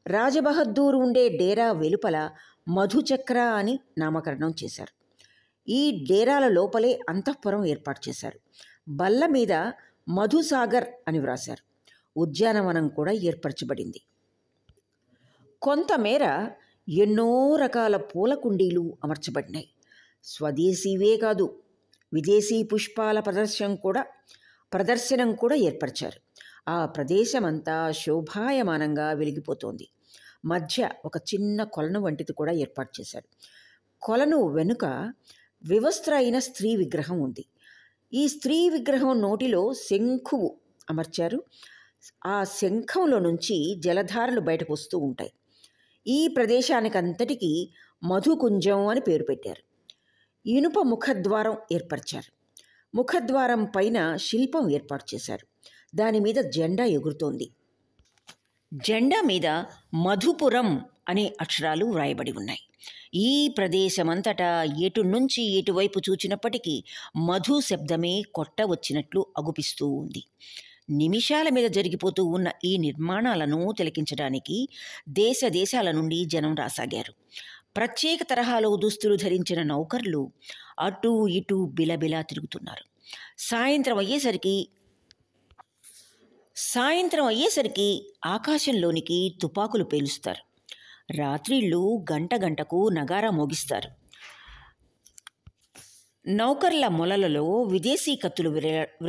రాజబహద్దూరు ఉండే డేరా వెలుపల మధుచక్ర అని నామకరణం చేశారు. ఈ డేరాల లోపలే అంతఃపురం ఏర్పాటు చేశారు. బల్ల మీద మధుసాగర్ అని వ్రాశారు. ఉద్యానవనం కూడా ఏర్పరచబడింది. కొంతమేర ఎన్నో రకాల పూల కుండీలు అమర్చబడినాయి. స్వదేశీవే కాదు విదేశీ పుష్పాల ప్రదర్శన కూడా ప్రదర్శనం కూడా ఏర్పరిచారు. ఆ ప్రదేశమంతా శోభాయమానంగా వెలిగిపోతోంది. మధ్య ఒక చిన్న కొలను వంటిది కూడా ఏర్పాటు చేశారు. కొలను వెనుక వివస్త్ర అయిన స్త్రీ విగ్రహం ఉంది. ఈ స్త్రీ విగ్రహం నోటిలో శంఖువు అమర్చారు. ఆ శంఖంలో నుంచి జలధారలు బయటకు వస్తూ ఉంటాయి. ఈ ప్రదేశానికంతటికీ మధుకుంజం అని పేరు పెట్టారు. ఇనుప ముఖద్వారం ఏర్పరిచారు. ముఖద్వారం పైన శిల్పం ఏర్పాటు చేశారు. దాని మీద జెండా ఎగురుతోంది. జెండా మీద మధుపురం అనే అక్షరాలు వ్రాయబడి ఉన్నాయి. ఈ ప్రదేశమంతటా ఎటు నుంచి ఎటువైపు చూచినప్పటికీ మధు శబ్దమే కొట్ట వచ్చినట్లు అగుపిస్తూ ఉంది. నిమిషాల మీద జరిగిపోతూ ఉన్న ఈ నిర్మాణాలను తిలకించడానికి దేశ దేశాల నుండి జనం రాసాగారు. ప్రత్యేక తరహాలో దుస్తులు ధరించిన నౌకర్లు అటూ ఇటూ బిలబిలా తిరుగుతున్నారు. సాయంత్రం అయ్యేసరికి సాయంత్రం అయ్యేసరికి ఆకాశంలోనికి తుపాకులు పేలుస్తారు. రాత్రిళ్ళు గంట గంటకు నగారా మోగిస్తారు. నౌకర్ల మొలలలో విదేశీ కత్తులు విరే-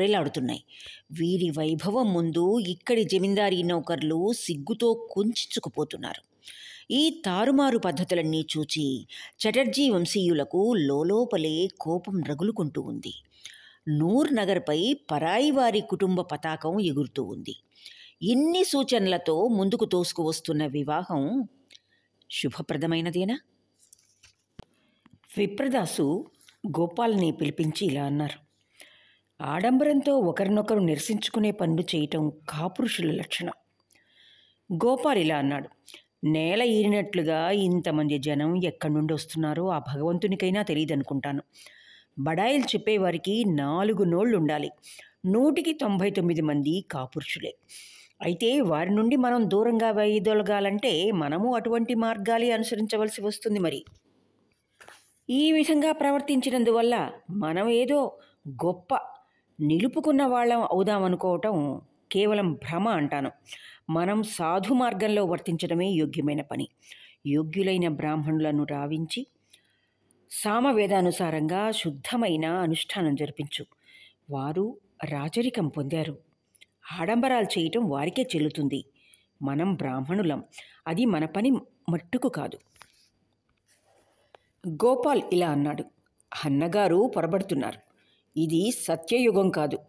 వీరి వైభవం ముందు ఇక్కడి జమీందారీ నౌకర్లు సిగ్గుతో కుంచుకుపోతున్నారు. ఈ తారుమారు పద్ధతులన్నీ చూచి చటర్జీ వంశీయులకు లోలోపలే కోపం రగులుకుంటూ ఉంది. నూర్ నగర్పై పరాయి వారి కుటుంబ పతాకం ఎగురుతూ ఉంది. ఇన్ని సూచనలతో ముందుకు తోసుకువస్తున్న వివాహం శుభప్రదమైనదేనా? విప్రదాసు గోపాల్ని పిలిపించి ఇలా అన్నారు. ఆడంబరంతో ఒకరినొకరు నిరసించుకునే పనులు చేయటం కాపురుషుల లక్షణం. గోపాల్ ఇలా అన్నాడు. నేల ఈరినట్లుగా ఇంతమంది జనం ఎక్కడి నుండి వస్తున్నారో ఆ భగవంతునికైనా తెలియదనుకుంటాను. బడాయిలు చెప్పేవారికి నాలుగు నోళ్ళు ఉండాలి నూటికి తొంభై తొమ్మిది మంది కాపురుషులే. అయితే వారి నుండి మనం దూరంగా వైదొలగాలంటే మనము అటువంటి మార్గాలే అనుసరించవలసి వస్తుంది మరి. ఈ విధంగా ప్రవర్తించినందువల్ల మనం ఏదో గొప్ప నిలుపుకున్న వాళ్ళం అవుదామనుకోవటం కేవలం భ్రమ అంటాను. మనం సాధు మార్గంలో వర్తించడమే యోగ్యమైన పని. యోగ్యులైన బ్రాహ్మణులను రావించి సామవేదానుసారంగా శుద్ధమైన అనుష్ఠానం జరిపించు. వారు రాజరికం పొందారు. ఆడంబరాలు చేయటం వారికే చెల్లుతుంది. మనం బ్రాహ్మణులం. అది మన పని మట్టుకు కాదు. గోపాల్ ఇలా అన్నాడు. అన్నగారు పొరబడుతున్నారు. ఇది సత్యయుగం కాదు.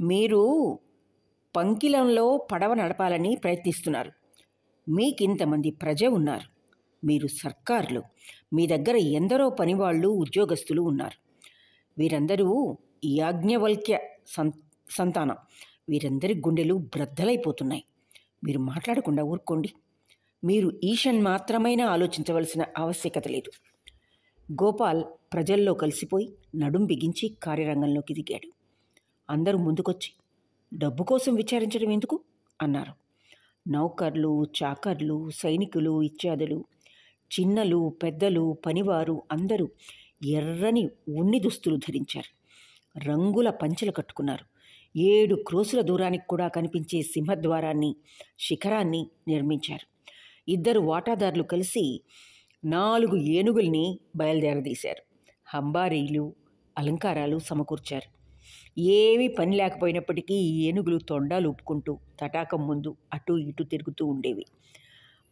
మీరు పంకిలంలో పడవ నడపాలని ప్రయత్నిస్తున్నారు. మీకింతమంది ప్రజ ఉన్నారు. మీరు సర్కార్లు. మీ దగ్గర ఎందరో పనివాళ్ళు ఉద్యోగస్తులు ఉన్నారు. వీరందరూ యాజ్ఞవల్క్య సం సంతానం. వీరందరి గుండెలు బ్రద్దలైపోతున్నాయి. మీరు మాట్లాడకుండా ఊరుకోండి. మీరు ఈషన్ మాత్రమైనా ఆలోచించవలసిన ఆవశ్యకత లేదు. గోపాల్ ప్రజల్లో కలిసిపోయి నడుం బిగించి కార్యరంగంలోకి దిగాడు. అందరూ ముందుకొచ్చి డబ్బు కోసం విచారించడం ఎందుకు? అన్నారు. నౌకర్లు చాకర్లు సైనికులు ఇత్యాదులు చిన్నలు పెద్దలు పనివారు అందరూ ఎర్రని ఉన్ని దుస్తులు ధరించారు. రంగుల పంచెలు కట్టుకున్నారు. ఏడు క్రోసుల దూరానికి కూడా కనిపించే సింహద్వారాన్ని శిఖరాన్ని నిర్మించారు. ఇద్దరు వాటాదారులు కలిసి నాలుగు ఏనుగుల్ని బయలుదేరదీశారు. హంబారీలు అలంకారాలు సమకూర్చారు. ఏమీ పని లేకపోయినప్పటికీ ఈ ఏనుగులు తొండాలు ఊపుకుంటూ తటాకం ముందు అటు ఇటు తిరుగుతూ ఉండేవి.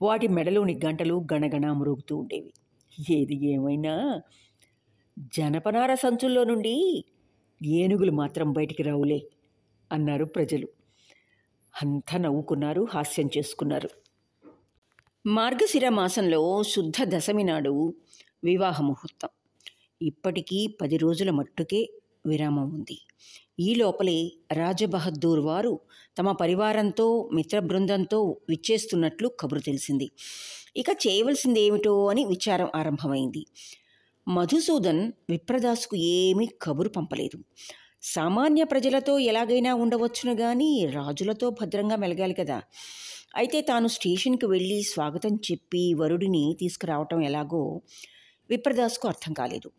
వాటి మెడలోని గంటలు గణగణ మురుగుతూ ఉండేవి. ఏది ఏమైనా జనపనార సంచుల్లో నుండి ఏనుగులు మాత్రం బయటికి రావులే అన్నారు ప్రజలు. అంతా నవ్వుకున్నారు హాస్యం చేసుకున్నారు. మార్గశిర మాసంలో శుద్ధ దశమి నాడు వివాహ ముహూర్తం. ఇప్పటికీ పది రోజుల మట్టుకే విరామం ఉంది. ఈ లోపలే రాజబహద్దూర్ వారు తమ పరివారంతో మిత్ర బృందంతో విచ్చేస్తున్నట్లు కబురు తెలిసింది. ఇక చేయవలసింది ఏమిటో అని విచారం ఆరంభమైంది. మధుసూదన్ విప్రదాస్కు ఏమీ కబురు పంపలేదు. సామాన్య ప్రజలతో ఎలాగైనా ఉండవచ్చును కానీ రాజులతో భద్రంగా మెలగాలి కదా. అయితే తాను స్టేషన్కి వెళ్ళి స్వాగతం చెప్పి వరుడిని తీసుకురావటం ఎలాగో విప్రదాస్కు అర్థం కాలేదు.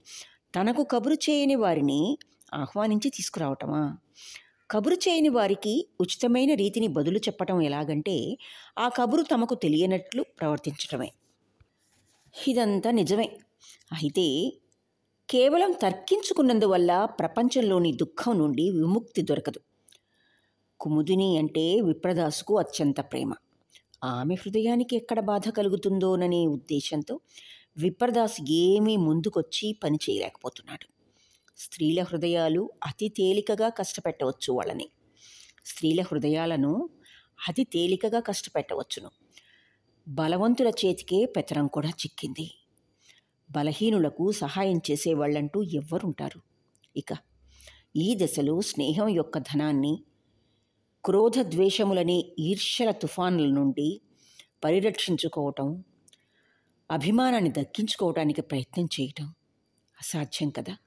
తనకు కబురు చేయని వారిని ఆహ్వానించి తీసుకురావటమా? కబురు చేయని వారికి ఉచితమైన రీతిని బదులు చెప్పటం ఎలాగంటే ఆ కబురు తమకు తెలియనట్లు ప్రవర్తించటమే. ఇదంతా నిజమే. అయితే కేవలం తర్కించుకున్నందువల్ల ప్రపంచంలోని దుఃఖం నుండి విముక్తి దొరకదు. కుముదిని అంటే విప్రదాసుకు అత్యంత ప్రేమ. ఆమె హృదయానికి ఎక్కడ బాధ కలుగుతుందోననే ఉద్దేశంతో విప్రదాస్ ఏమీ ముందుకొచ్చి పని చేయలేకపోతున్నాడు. స్త్రీల హృదయాలు అతి తేలికగా కష్టపెట్టవచ్చు వాళ్ళని. స్త్రీల హృదయాలను అతి తేలికగా కష్టపెట్టవచ్చును. బలవంతుల చేతికే పెత్తనం కూడా చిక్కింది. బలహీనులకు సహాయం చేసేవాళ్ళంటూ ఎవ్వరుంటారు. ఇక ఈ దశలో స్నేహం యొక్క ధనాన్ని క్రోధ ద్వేషములని ఈర్ష్యల తుఫానుల నుండి పరిరక్షించుకోవటం అభిమానాన్ని దక్కించుకోవటానికి ప్రయత్నం చేయటం అసాధ్యం కదా?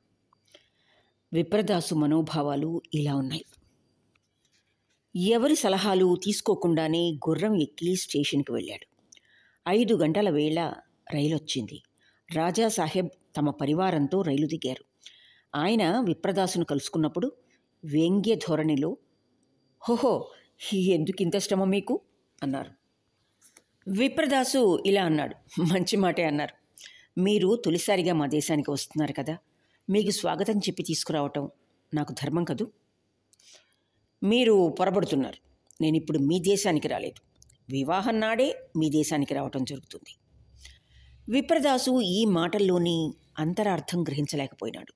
విప్రదాసు మనోభావాలు ఇలా ఉన్నాయి. ఎవరి సలహాలు తీసుకోకుండానే గుర్రం ఎక్కి స్టేషన్కి వెళ్ళాడు. ఐదు గంటల వేళ రైలు వచ్చింది రాజా సాహెబ్ తమ పరివారంతో రైలు దిగారు. ఆయన విప్రదాసును కలుసుకున్నప్పుడు వ్యంగ్య ధోరణిలో హోహో ఎందుకు ఇంత శ్రమ మీకు? అన్నారు. విప్రదాసు ఇలా అన్నాడు. మంచి మాటే అన్నారు. మీరు తొలిసారిగా మా దేశానికి వస్తున్నారు కదా మీకు స్వాగతం చెప్పి తీసుకురావటం నాకు ధర్మం కదూ? మీరు పొరబడుతున్నారు. నేను ఇప్పుడు మీ దేశానికి రాలేదు. వివాహం నాడే మీ దేశానికి రావటం జరుగుతుంది. విప్రదాసు ఈ మాటల్లోని అంతరార్థం గ్రహించలేకపోయినాడు.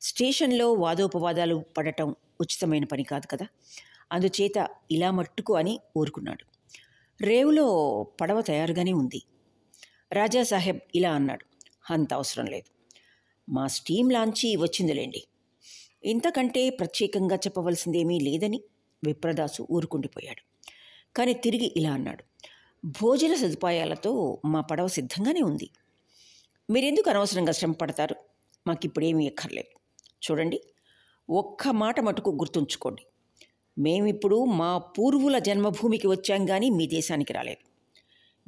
స్టేషన్లో వాదోపవాదాలు పడటం ఉచితమైన పని కాదు కదా? అందుచేత ఇలా మట్టుకు అని ఊరుకున్నాడు. రేవులో పడవ తయారుగానే ఉంది. రాజాసాహెబ్ ఇలా అన్నాడు. అంత అవసరం లేదు. మా స్టీమ్ లాంచి వచ్చిందిలేండి. ఇంతకంటే ప్రత్యేకంగా చెప్పవలసిందేమీ లేదని విప్రదాసు ఊరుకుండిపోయాడు. కానీ తిరిగి ఇలా అన్నాడు. భోజన సదుపాయాలతో మా పడవ సిద్ధంగానే ఉంది. మీరెందుకు అనవసరంగా శ్రమ పడతారు? మాకిప్పుడేమీ ఎక్కర్లేదు చూడండి ఒక్క మాట మటుకు గుర్తుంచుకోండి. మేమిప్పుడు మా పూర్వుల జన్మభూమికి వచ్చాం కానీ మీ దేశానికి రాలేదు.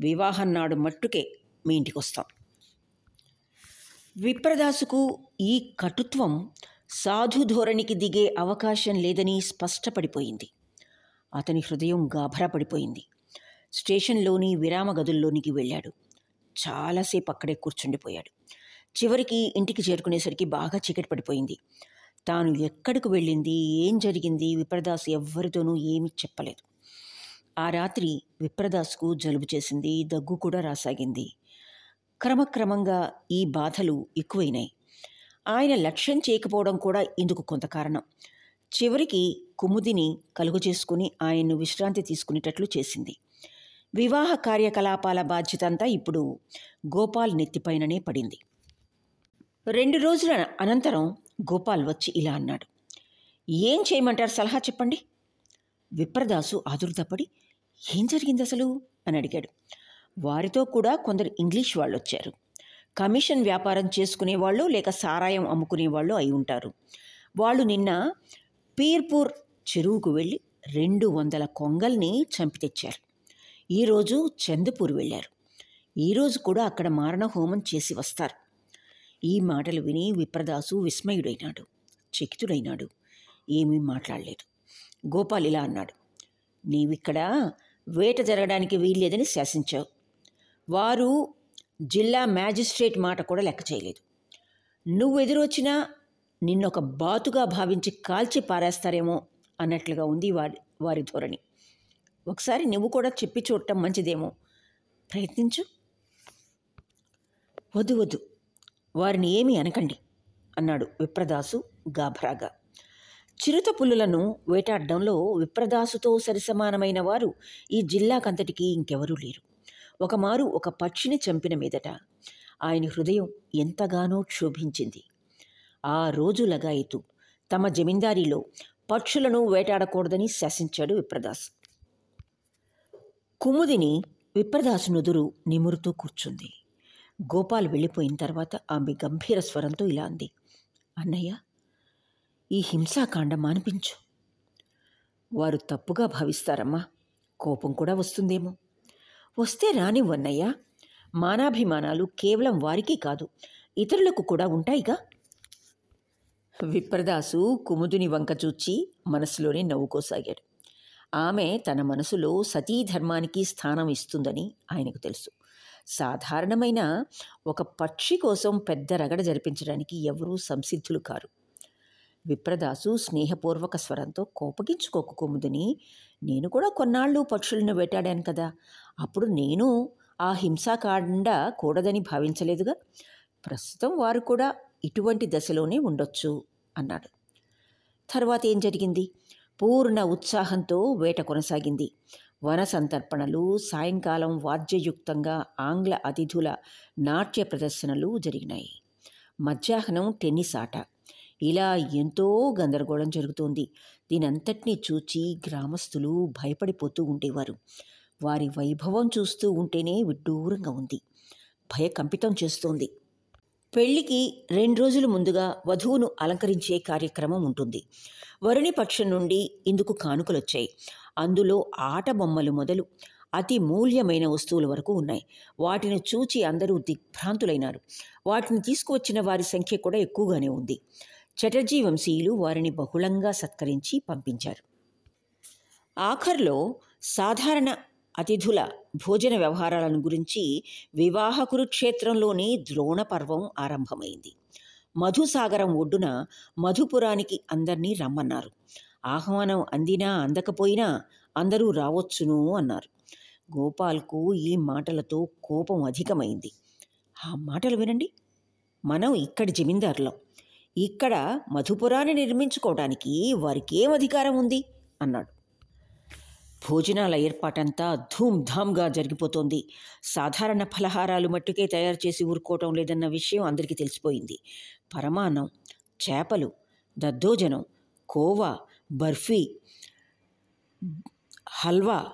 వివాహం నాడు మట్టుకే మీ ఇంటికి వస్తాం విప్రదాసుకు ఈ కటుత్వం సాధు ధోరణికి దిగే అవకాశం లేదని స్పష్టపడిపోయింది. అతని హృదయం గాభరా పడిపోయింది స్టేషన్లోని విరామ గదుల్లోనికి వెళ్ళాడు. చాలాసేపు అక్కడే కూర్చుండిపోయాడు. చివరికి ఇంటికి చేరుకునేసరికి బాగా చీకటి పడిపోయింది. తాను ఎక్కడికి వెళ్ళింది ఏం జరిగింది విప్రదాస్ ఎవ్వరితోనూ ఏమీ చెప్పలేదు. ఆ రాత్రి విప్రదాస్కు జలుబు చేసింది దగ్గు కూడా రాసాగింది. క్రమక్రమంగా ఈ బాధలు ఎక్కువైనాయి. ఆయన లక్ష్యం చేయకపోవడం కూడా ఇందుకు కొంత కారణం. చివరికి కుముదిని కలుగు చేసుకుని ఆయన్ను విశ్రాంతి తీసుకునేటట్లు చేసింది. వివాహ కార్యకలాపాల బాధ్యత అంతా ఇప్పుడు గోపాల్ నెత్తిపైననే పడింది. రెండు రోజుల అనంతరం గోపాల్ వచ్చి ఇలా అన్నాడు. ఏం చేయమంటారు? సలహా చెప్పండి. విప్రదాసు ఆదుర్దపడి ఏం జరిగింది అసలు అని అడిగాడు. వారితో కూడా కొందరు ఇంగ్లీష్ వాళ్ళు వచ్చారు కమిషన్ వ్యాపారం చేసుకునేవాళ్ళు లేక సారాయం అమ్ముకునేవాళ్ళు అయి ఉంటారు. వాళ్ళు నిన్న పీర్పూర్ చెరువుకు వెళ్ళి రెండు వందల కొంగల్ని చంపి తెచ్చారు. ఈరోజు చందపూర్ వెళ్ళారు. ఈరోజు కూడా అక్కడ మారణ హోమం చేసి వస్తారు. ఈ మాటలు విని విప్రదాసు విస్మయుడైనాడు. చకితుడైనాడు ఏమీ మాట్లాడలేదు. గోపాల్ ఇలా అన్నాడు. నీవిక్కడ వేట జరగడానికి వీల్లేదని శాసించావు. వారు జిల్లా మ్యాజిస్ట్రేట్ మాట కూడా లెక్క చేయలేదు. నువ్వు ఎదురొచ్చినా నిన్నొక బాతుగా భావించి కాల్చి పారేస్తారేమో అన్నట్లుగా ఉంది వారి వారి ధోరణి. ఒకసారి నువ్వు కూడా చెప్పి చూడటం మంచిదేమో. ప్రయత్నించు. వద్దు వద్దు. వారిని ఏమీ అనకండి అన్నాడు విప్రదాసు గాభరాగా. చిరుత పులులను వేటాడడంలో విప్రదాసుతో సరిసమానమైన వారు ఈ జిల్లాకంతటికీ ఇంకెవరూ లేరు. ఒకమారు ఒక పక్షిని చంపిన మీదట ఆయన హృదయం ఎంతగానో క్షోభించింది. ఆ రోజు లగాయితూ తమ జమీందారీలో పక్షులను వేటాడకూడదని శాసించాడు విప్రదాస్. కుముదిని విప్రదాసు నుదురు నిమురుతూ కూర్చుంది. గోపాల్ వెళ్ళిపోయిన తర్వాత ఆమె గంభీర స్వరంతో ఇలా అంది. అన్నయ్య ఈ హింసాకాండ మానిపించు. వారు తప్పుగా భావిస్తారమ్మా. కోపం కూడా వస్తుందేమో. వస్తే రానివ్వన్నయ్యా. మానాభిమానాలు కేవలం వారికి కాదు ఇతరులకు కూడా ఉంటాయిగా? విప్రదాసు కుముదుని వంక చూచి మనసులోనే నవ్వుకోసాగాడు. ఆమె తన మనసులో సతీ ధర్మానికి స్థానం ఇస్తుందని ఆయనకు తెలుసు. సాధారణమైన ఒక పక్షి కోసం పెద్ద రగడ జరిపించడానికి ఎవరూ సంసిద్ధులు కారు. విప్రదాసు స్నేహపూర్వక స్వరంతో కోపగించుకోకు కుముదిని. నేను కూడా కొన్నాళ్ళు పక్షులను వేటాడాను కదా. అప్పుడు నేను ఆ హింసాకాండ కూడదని భావించలేదుగా. ప్రస్తుతం వారు కూడా ఇటువంటి దశలోనే ఉండొచ్చు అన్నాడు. తర్వాత ఏం జరిగింది? పూర్ణ ఉత్సాహంతో వేట కొనసాగింది. వన సంతర్పణలు సాయంకాలం వాద్యయుక్తంగా ఆంగ్ల అతిథుల నాట్య ప్రదర్శనలు జరిగినాయి. మధ్యాహ్నం టెన్నిస్ ఆట. ఇలా ఎంతో గందరగోళం జరుగుతోంది. దీనంతటినీ చూచి గ్రామస్తులు భయపడిపోతూ ఉండేవారు. వారి వైభవం చూస్తూ ఉంటేనే విడ్డూరంగా ఉంది. భయకంపితం చేస్తోంది. పెళ్ళికి రెండు రోజుల ముందుగా వధువును అలంకరించే కార్యక్రమం ఉంటుంది. వరుణి పక్షం నుండి ఇందుకు కానుకలొచ్చాయి. అందులో ఆట బొమ్మలు మొదలు అతి మూల్యమైన వస్తువుల వరకు ఉన్నాయి. వాటిని చూచి అందరూ దిగ్భ్రాంతులైనారు. వాటిని తీసుకువచ్చిన వారి సంఖ్య కూడా ఎక్కువగానే ఉంది. చటర్జీ వంశీయులు వారిని బహుళంగా సత్కరించి పంపించారు. ఆఖర్లో సాధారణ అతిథుల భోజన వ్యవహారాలను గురించి వివాహ కురుక్షేత్రంలోని ద్రోణ పర్వం ఆరంభమైంది. మధుసాగరం ఒడ్డున మధుపురానికి అందర్నీ రమ్మన్నారు. ఆహ్వానం అందినా అందకపోయినా అందరూ రావచ్చును అన్నారు. గోపాల్కు ఈ మాటలతో కోపం అధికమైంది. ఆ మాటలు వినండి. మనం ఇక్కడి జమీందారులం. ఇక్కడ మధుపురాన్ని నిర్మించుకోవడానికి వారికి ఏం అధికారం ఉంది? అన్నాడు. భోజనాల ఏర్పాటంతా ధూమ్ధామ్గా జరిగిపోతోంది. సాధారణ ఫలహారాలు మట్టుకే తయారు చేసి ఊరుకోవటం లేదన్న విషయం అందరికీ తెలిసిపోయింది. పరమాన్నం చేపలు దద్దోజనం కోవా బర్ఫీ హల్వా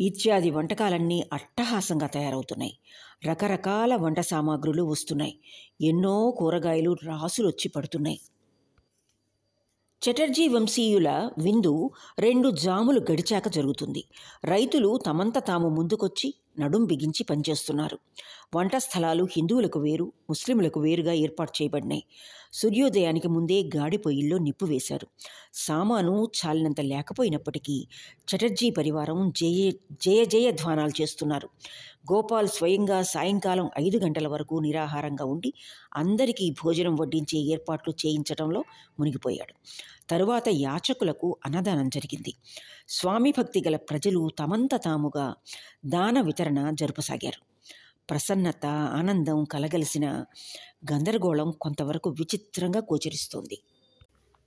ఇత్యాది వంటకాలన్నీ అట్టహాసంగా తయారవుతున్నాయి. రకరకాల వంట సామాగ్రులు వస్తున్నాయి. ఎన్నో కూరగాయలు రాసులు వచ్చి పడుతున్నాయి. చటర్జీ వంశీయుల విందు రెండు జాములు గడిచాక జరుగుతుంది. రైతులు తమంత తాము ముందుకొచ్చి నడుం బిగించి పనిచేస్తున్నారు. వంట స్థలాలు హిందువులకు వేరు ముస్లింలకు వేరుగా ఏర్పాటు చేయబడినాయి. సూర్యోదయానికి ముందే గాడి పొయ్యిల్లో నిప్పు వేశారు. సామాను చాలినంత లేకపోయినప్పటికీ చటర్జీ పరివారం జయ జయ జయ ధ్వానాలు చేస్తున్నారు. గోపాల్ స్వయంగా సాయంకాలం ఐదు గంటల వరకు నిరాహారంగా ఉండి అందరికీ భోజనం వడ్డించే ఏర్పాట్లు చేయించడంలో మునిగిపోయాడు. తరువాత యాచకులకు అన్నదానం జరిగింది. స్వామి భక్తి గల ప్రజలు తమంత తాముగా దాన వితరణ జరుపసాగారు. ప్రసన్నత ఆనందం కలగలిసిన గందరగోళం కొంతవరకు విచిత్రంగా గోచరిస్తోంది.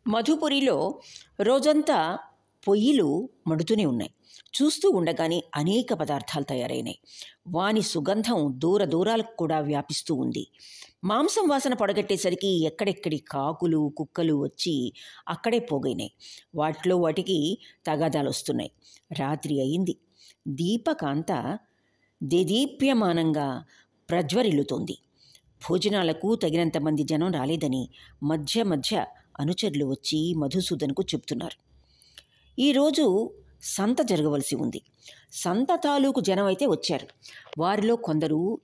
మధుపురిలో రోజంతా పొయ్యిలు మడుతూనే ఉన్నాయి. చూస్తూ ఉండగానే అనేక పదార్థాలు తయారైనాయి. వాని సుగంధం దూర దూరాలకు కూడా వ్యాపిస్తూ ఉంది. మాంసం వాసన పడగట్టేసరికి ఎక్కడెక్కడి కాకులు కుక్కలు వచ్చి అక్కడే పోగైనాయి. వాటిలో వాటికి తగాదాలు వస్తున్నాయి. రాత్రి అయింది. దీపకాంత దేదీప్యమానంగా ప్రజ్వరిల్లుతోంది. భోజనాలకు తగినంత మంది జనం రాలేదని మధ్య మధ్య అనుచరులు వచ్చి మధుసూదన్కు చెప్తున్నారు ఈరోజు సంత జరగవలసి ఉంది. సంత తాలూకు జనం అయితే వచ్చారు. వారిలో కొందరు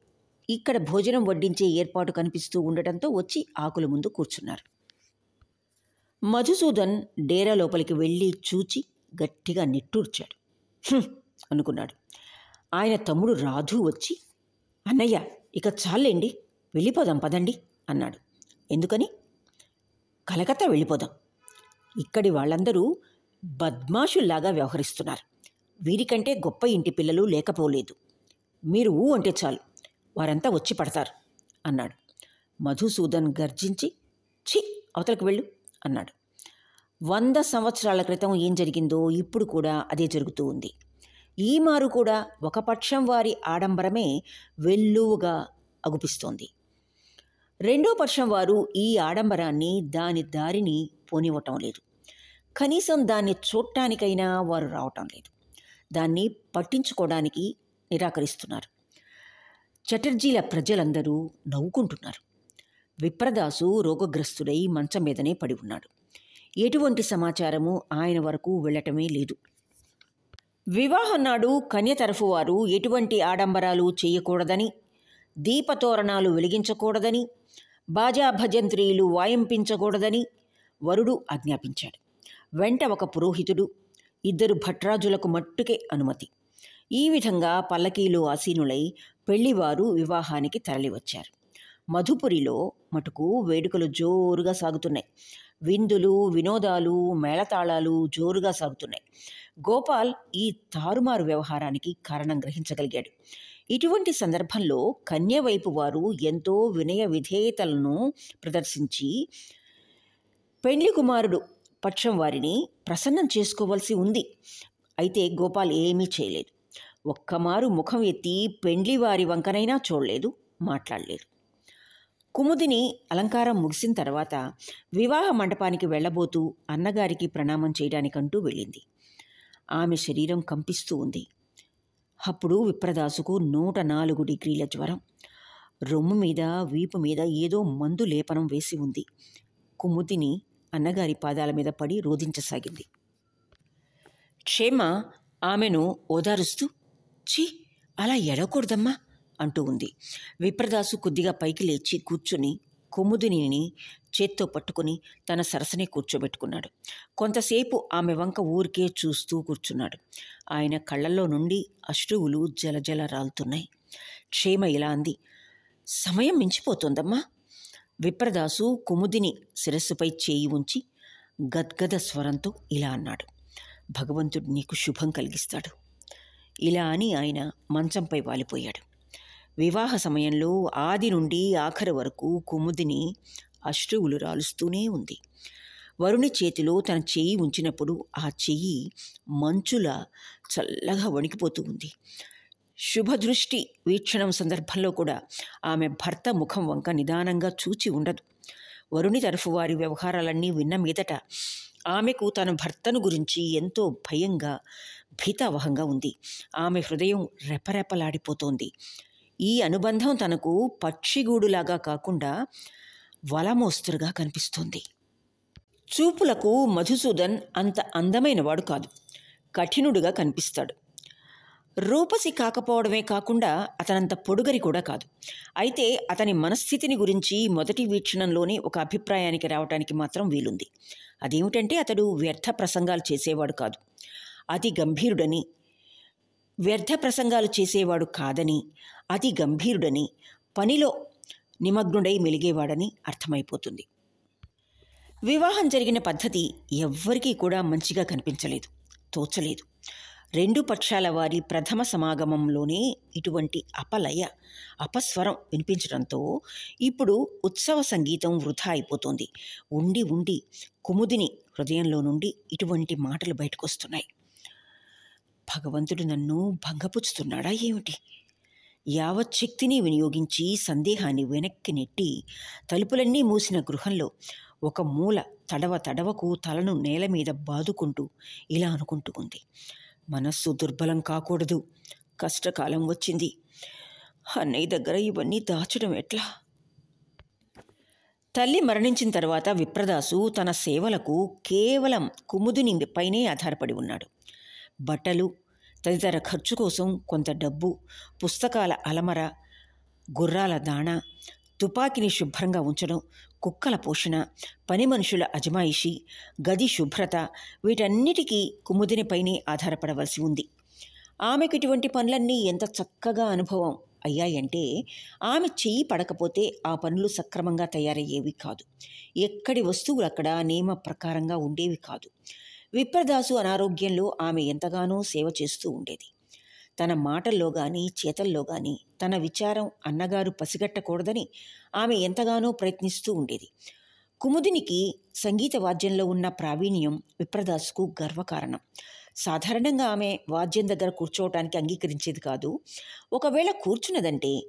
ఇక్కడ భోజనం వడ్డించే ఏర్పాటు కనిపిస్తూ ఉండటంతో వచ్చి ఆకుల ముందు కూర్చున్నారు. మధుసూదన్ డేరా లోపలికి వెళ్ళి చూచి గట్టిగా నిట్టూర్చాడు. అనుకున్నాడు. ఆయన తమ్ముడు రాధు వచ్చి అన్నయ్య ఇక చాలండి. వెళ్ళిపోదాం పదండి అన్నాడు. ఎందుకని? కలకత్తా వెళ్ళిపోదాం. ఇక్కడి వాళ్ళందరూ బద్మాషుల్లాగా వ్యవహరిస్తున్నారు. వీరికంటే గొప్ప ఇంటి పిల్లలు లేకపోలేదు. మీరు ఊ అంటే చాలు వారంతా వచ్చి పడతారు అన్నాడు. మధుసూదన్ గర్జించి ఛీ అవతలకు వెళ్ళు అన్నాడు. వంద సంవత్సరాల క్రితం ఏం జరిగిందో ఇప్పుడు కూడా అదే జరుగుతూ ఉంది. ఈ మారు కూడా ఒక పక్షం వారి ఆడంబరమే వెల్లువుగా అగుపిస్తోంది. రెండో పక్షం వారు ఈ ఆడంబరాన్ని దాని దారిని పోనివ్వటం లేదు. కనీసం దాన్ని చూడటానికైనా వారు రావటం లేదు. దాన్ని పట్టించుకోవడానికి నిరాకరిస్తున్నారు. చటర్జీల ప్రజలందరూ నవ్వుకుంటున్నారు. విప్రదాసు రోగగ్రస్తుడై మంచం మీదనే పడి ఉన్నాడు. ఎటువంటి సమాచారము ఆయన వరకు వెళ్ళటమే లేదు. వివాహం నాడు కన్య తరఫు వారు ఎటువంటి ఆడంబరాలు చేయకూడదని దీపతోరణాలు వెలిగించకూడదని బాజా భజంత్రీలు వాయింపించకూడదని వరుడు ఆజ్ఞాపించాడు. వెంట ఒక పురోహితుడు ఇద్దరు భట్రాజులకు మట్టుకే అనుమతి. ఈ విధంగా పల్లకీలో ఆసీనులై పెళ్ళివారు వివాహానికి తరలివచ్చారు. మధుపురిలో మటుకు వేడుకలు జోరుగా సాగుతున్నాయి. విందులు వినోదాలు మేళతాళాలు జోరుగా సాగుతున్నాయి. గోపాల్ ఈ తారుమారు వ్యవహారానికి కారణం గ్రహించగలిగాడు. ఇటువంటి సందర్భంలో కన్య వైపు వారు ఎంతో వినయ విధేయతలను ప్రదర్శించి పెండ్లి కుమారుడు పక్షం వారిని ప్రసన్నం చేసుకోవాల్సి ఉంది. అయితే గోపాల్ ఏమీ చేయలేదు. ఒక్కమారు ముఖం ఎత్తి పెండ్లి వారి వంకనైనా చూడలేదు మాట్లాడలేదు. కుముదిని అలంకారం ముగిసిన తర్వాత వివాహ మండపానికి వెళ్ళబోతూ అన్నగారికి ప్రణామం చేయడానికంటూ వెళ్ళింది. ఆమె శరీరం కంపిస్తూ ఉంది. అప్పుడు విప్రదాసుకు నూట నాలుగు డిగ్రీల జ్వరం. రొమ్ము మీద వీపు మీద ఏదో మందు లేపనం వేసి ఉంది. కుముదిని అన్నగారి పాదాల మీద పడి రోధించసాగింది. క్షేమ ఆమెను ఓదారుస్తూ ఛీ అలా ఎడకూడదమ్మా అంటూ ఉంది. విప్రదాసు కొద్దిగా పైకి లేచి కూర్చుని కుముదిని చేత్తో పట్టుకుని తన సరసనే కూర్చోబెట్టుకున్నాడు. కొంతసేపు ఆమె వంక ఊరికే చూస్తూ కూర్చున్నాడు. ఆయన కళ్ళల్లో నుండి అశ్రువులు జలజల రాలుతున్నాయి. క్షేమ ఇలా అంది. సమయం మించిపోతోందమ్మా. విప్రదాసు కుముదిని శిరస్సుపై చేయి ఉంచి గద్గద స్వరంతో ఇలా అన్నాడు. భగవంతుడు నీకు శుభం కలిగిస్తాడు. ఇలా అని ఆయన మంచంపై వాలిపోయాడు. వివాహ సమయంలో ఆది నుండి ఆఖరి వరకు కుముదిని అశ్రువులు రాలుస్తూనే ఉంది. వరుణి చేతిలో తన చెయ్యి ఉంచినప్పుడు ఆ చెయ్యి మంచులా చల్లగా వణికిపోతూ ఉంది. శుభదృష్టి వీక్షణం సందర్భంలో కూడా ఆమె భర్త ముఖం వంక నిదానంగా చూచి ఉండదు. వరుణి తరఫు వారి వ్యవహారాలన్నీ విన్న మీదట ఆమెకు తన భర్తను గురించి ఎంతో భయంగా భీతావహంగా ఉంది. ఆమె హృదయం రెపరెపలాడిపోతోంది. ఈ అనుబంధం తనకు పక్షిగూడులాగా కాకుండా వలమోస్తురుగా కనిపిస్తుంది. చూపులకు మధుసూదన్ అంత అందమైనవాడు కాదు. కఠినుడుగా కనిపిస్తాడు. రూపసి కాకపోవడమే కాకుండా అతనంత పొడుగరి కూడా కాదు. అయితే అతని మనస్థితిని గురించి మొదటి వీక్షణంలోనే ఒక అభిప్రాయానికి రావడానికి మాత్రం వీలుంది. అదేమిటంటే అతడు వ్యర్థ ప్రసంగాలు చేసేవాడు కాదు. అతి గంభీరుడని వ్యర్థ ప్రసంగాలు చేసేవాడు కాదని అతి గంభీరుడని పనిలో నిమగ్నుడై మెలిగేవాడని అర్థమైపోతుంది. వివాహం జరిగిన పద్ధతి ఎవ్వరికీ కూడా మంచిగా కనిపించలేదు తోచలేదు. రెండు పక్షాల వారి ప్రథమ సమాగమంలోనే ఇటువంటి అపలయ అపస్వరం వినిపించడంతో ఇప్పుడు ఉత్సవ సంగీతం వృధా అయిపోతుంది. ఉండి ఉండి కుముదిని హృదయంలో నుండి ఇటువంటి మాటలు బయటకొస్తున్నాయి. భగవంతుడు నన్ను భంగపుచ్చుతున్నాడా ఏమిటి? యావత్ శక్తిని వినియోగించి సందేహాన్ని వెనక్కి నెట్టి తలుపులన్నీ మూసిన గృహంలో ఒక మూల తడవ తడవకు తలను నేల మీద బాదుకుంటూ ఇలా అనుకుంటూ ఉంది. మనస్సు దుర్బలం కాకూడదు. కష్టకాలం వచ్చింది. అన్నయ్య దగ్గర ఇవన్నీ దాచడం ఎట్లా? తల్లి మరణించిన తర్వాత విప్రదాసు తన సేవలకు కేవలం కుముదిని పైనే ఆధారపడి ఉన్నాడు. బట్టలు తదితర ఖర్చు కోసం కొంత డబ్బు పుస్తకాల అలమర గుర్రాల దాణా తుపాకీని శుభ్రంగా ఉంచడం కుక్కల పోషణ పని మనుషుల అజమాయిషి గది శుభ్రత వీటన్నిటికీ కుముదినిపైనే ఆధారపడవలసి ఉంది. ఆమెకు ఇటువంటి పనులన్నీ ఎంత చక్కగా అనుభవం అయ్యాయంటే ఆమె చెయ్యి పడకపోతే ఆ పనులు సక్రమంగా తయారయ్యేవి కాదు. ఎక్కడి వస్తువులు అక్కడ నియమ ప్రకారంగా ఉండేవి కాదు. విప్రదాసు అనారోగ్యంలో ఆమె ఎంతగానో సేవ చేస్తూ ఉండేది. తన మాటల్లో గాని చేతల్లో గాని తన విచారం అన్నగారు పసిగట్టకూడదని ఆమె ఎంతగానో ప్రయత్నిస్తూ ఉండేది. కుముదినికి సంగీత వాద్యంలో ఉన్న ప్రావీణ్యం విప్రదాస్కు గర్వకారణం. సాధారణంగా ఆమె వాద్యం దగ్గర కూర్చోవటానికి అంగీకరించేది కాదు. ఒకవేళ కూర్చున్నదంటే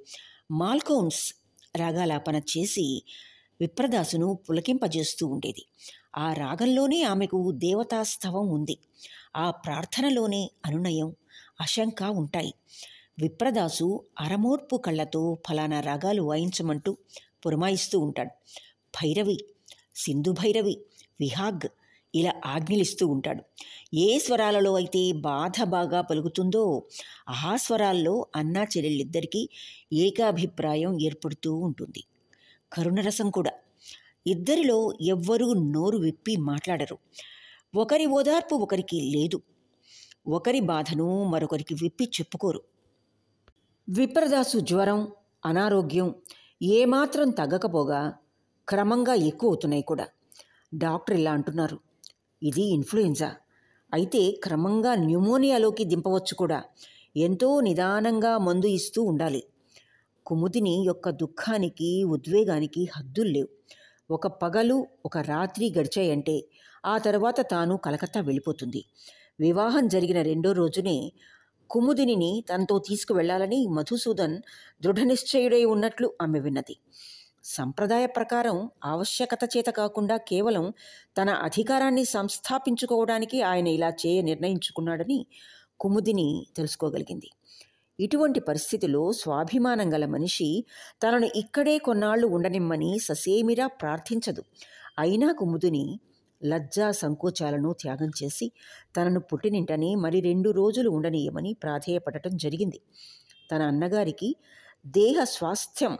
మాల్కౌన్స్ రాగాలాపన చేసి విప్రదాసును పులకింపజేస్తూ ఉండేది. ఆ రాగంలోనే ఆమెకు దేవతాస్తవం ఉంది. ఆ ప్రార్థనలోనే అనునయం అశంక ఉంటాయి. విప్రదాసు అరమోర్పు కళ్ళతో ఫలానా రాగాలు వాయించమంటూ పురమాయిస్తూ ఉంటాడు. భైరవి సింధు భైరవి విహాగ్ ఇలా ఆజ్ఞలిస్తూ ఉంటాడు. ఏ స్వరాలలో అయితే బాధ బాగా పలుకుతుందో ఆ స్వరాల్లో అన్నా చెల్లెళ్ళిద్దరికీ ఏకాభిప్రాయం ఏర్పడుతూ ఉంటుంది. కరుణరసం కూడా. ఇద్దరిలో ఎవ్వరూ నోరు విప్పి మాట్లాడరు. ఒకరి ఓదార్పు ఒకరికి లేదు. ఒకరి బాధను మరొకరికి విప్పి చెప్పుకోరు. విప్రదాసు జ్వరం అనారోగ్యం ఏమాత్రం తగ్గకపోగా క్రమంగా ఎక్కువ అవుతున్నాయి కూడా. డాక్టర్ ఇలా అంటున్నారు. ఇది ఇన్ఫ్లుయెంజా. అయితే క్రమంగా న్యూమోనియాలోకి దింపవచ్చు కూడా. ఎంతో నిదానంగా మందు ఇస్తూ ఉండాలి. కుముదిని యొక్క దుఃఖానికి ఉద్వేగానికి హద్దులు లేవు. ఒక పగలు ఒక రాత్రి గడిచాయంటే ఆ తర్వాత తాను కలకత్తా వెళ్ళిపోతుంది. వివాహం జరిగిన రెండో రోజునే కుముదిని తనతో తీసుకువెళ్ళాలని మధుసూదన్ దృఢనిశ్చయుడై ఉన్నట్లు ఆమె విన్నది. సంప్రదాయ ప్రకారం ఆవశ్యకత చేత కాకుండా కేవలం తన అధికారాన్ని సంస్థాపించుకోవడానికి ఆయన ఇలా చేయ నిర్ణయించుకున్నాడని కుముదిని తెలుసుకోగలిగింది. ఇటువంటి పరిస్థితిలో స్వాభిమానం గల మనిషి తనను ఇక్కడే కొన్నాళ్ళు ఉండనిమ్మని ససేమిరా ప్రార్థించదు. అయినా కుముదుని లజ్జా సంకోచాలను త్యాగం చేసి తనను పుట్టినింటనే మరి రెండు రోజులు ఉండనీయమని ప్రాధేయపడటం జరిగింది. తన అన్నగారికి దేహ స్వాస్థ్యం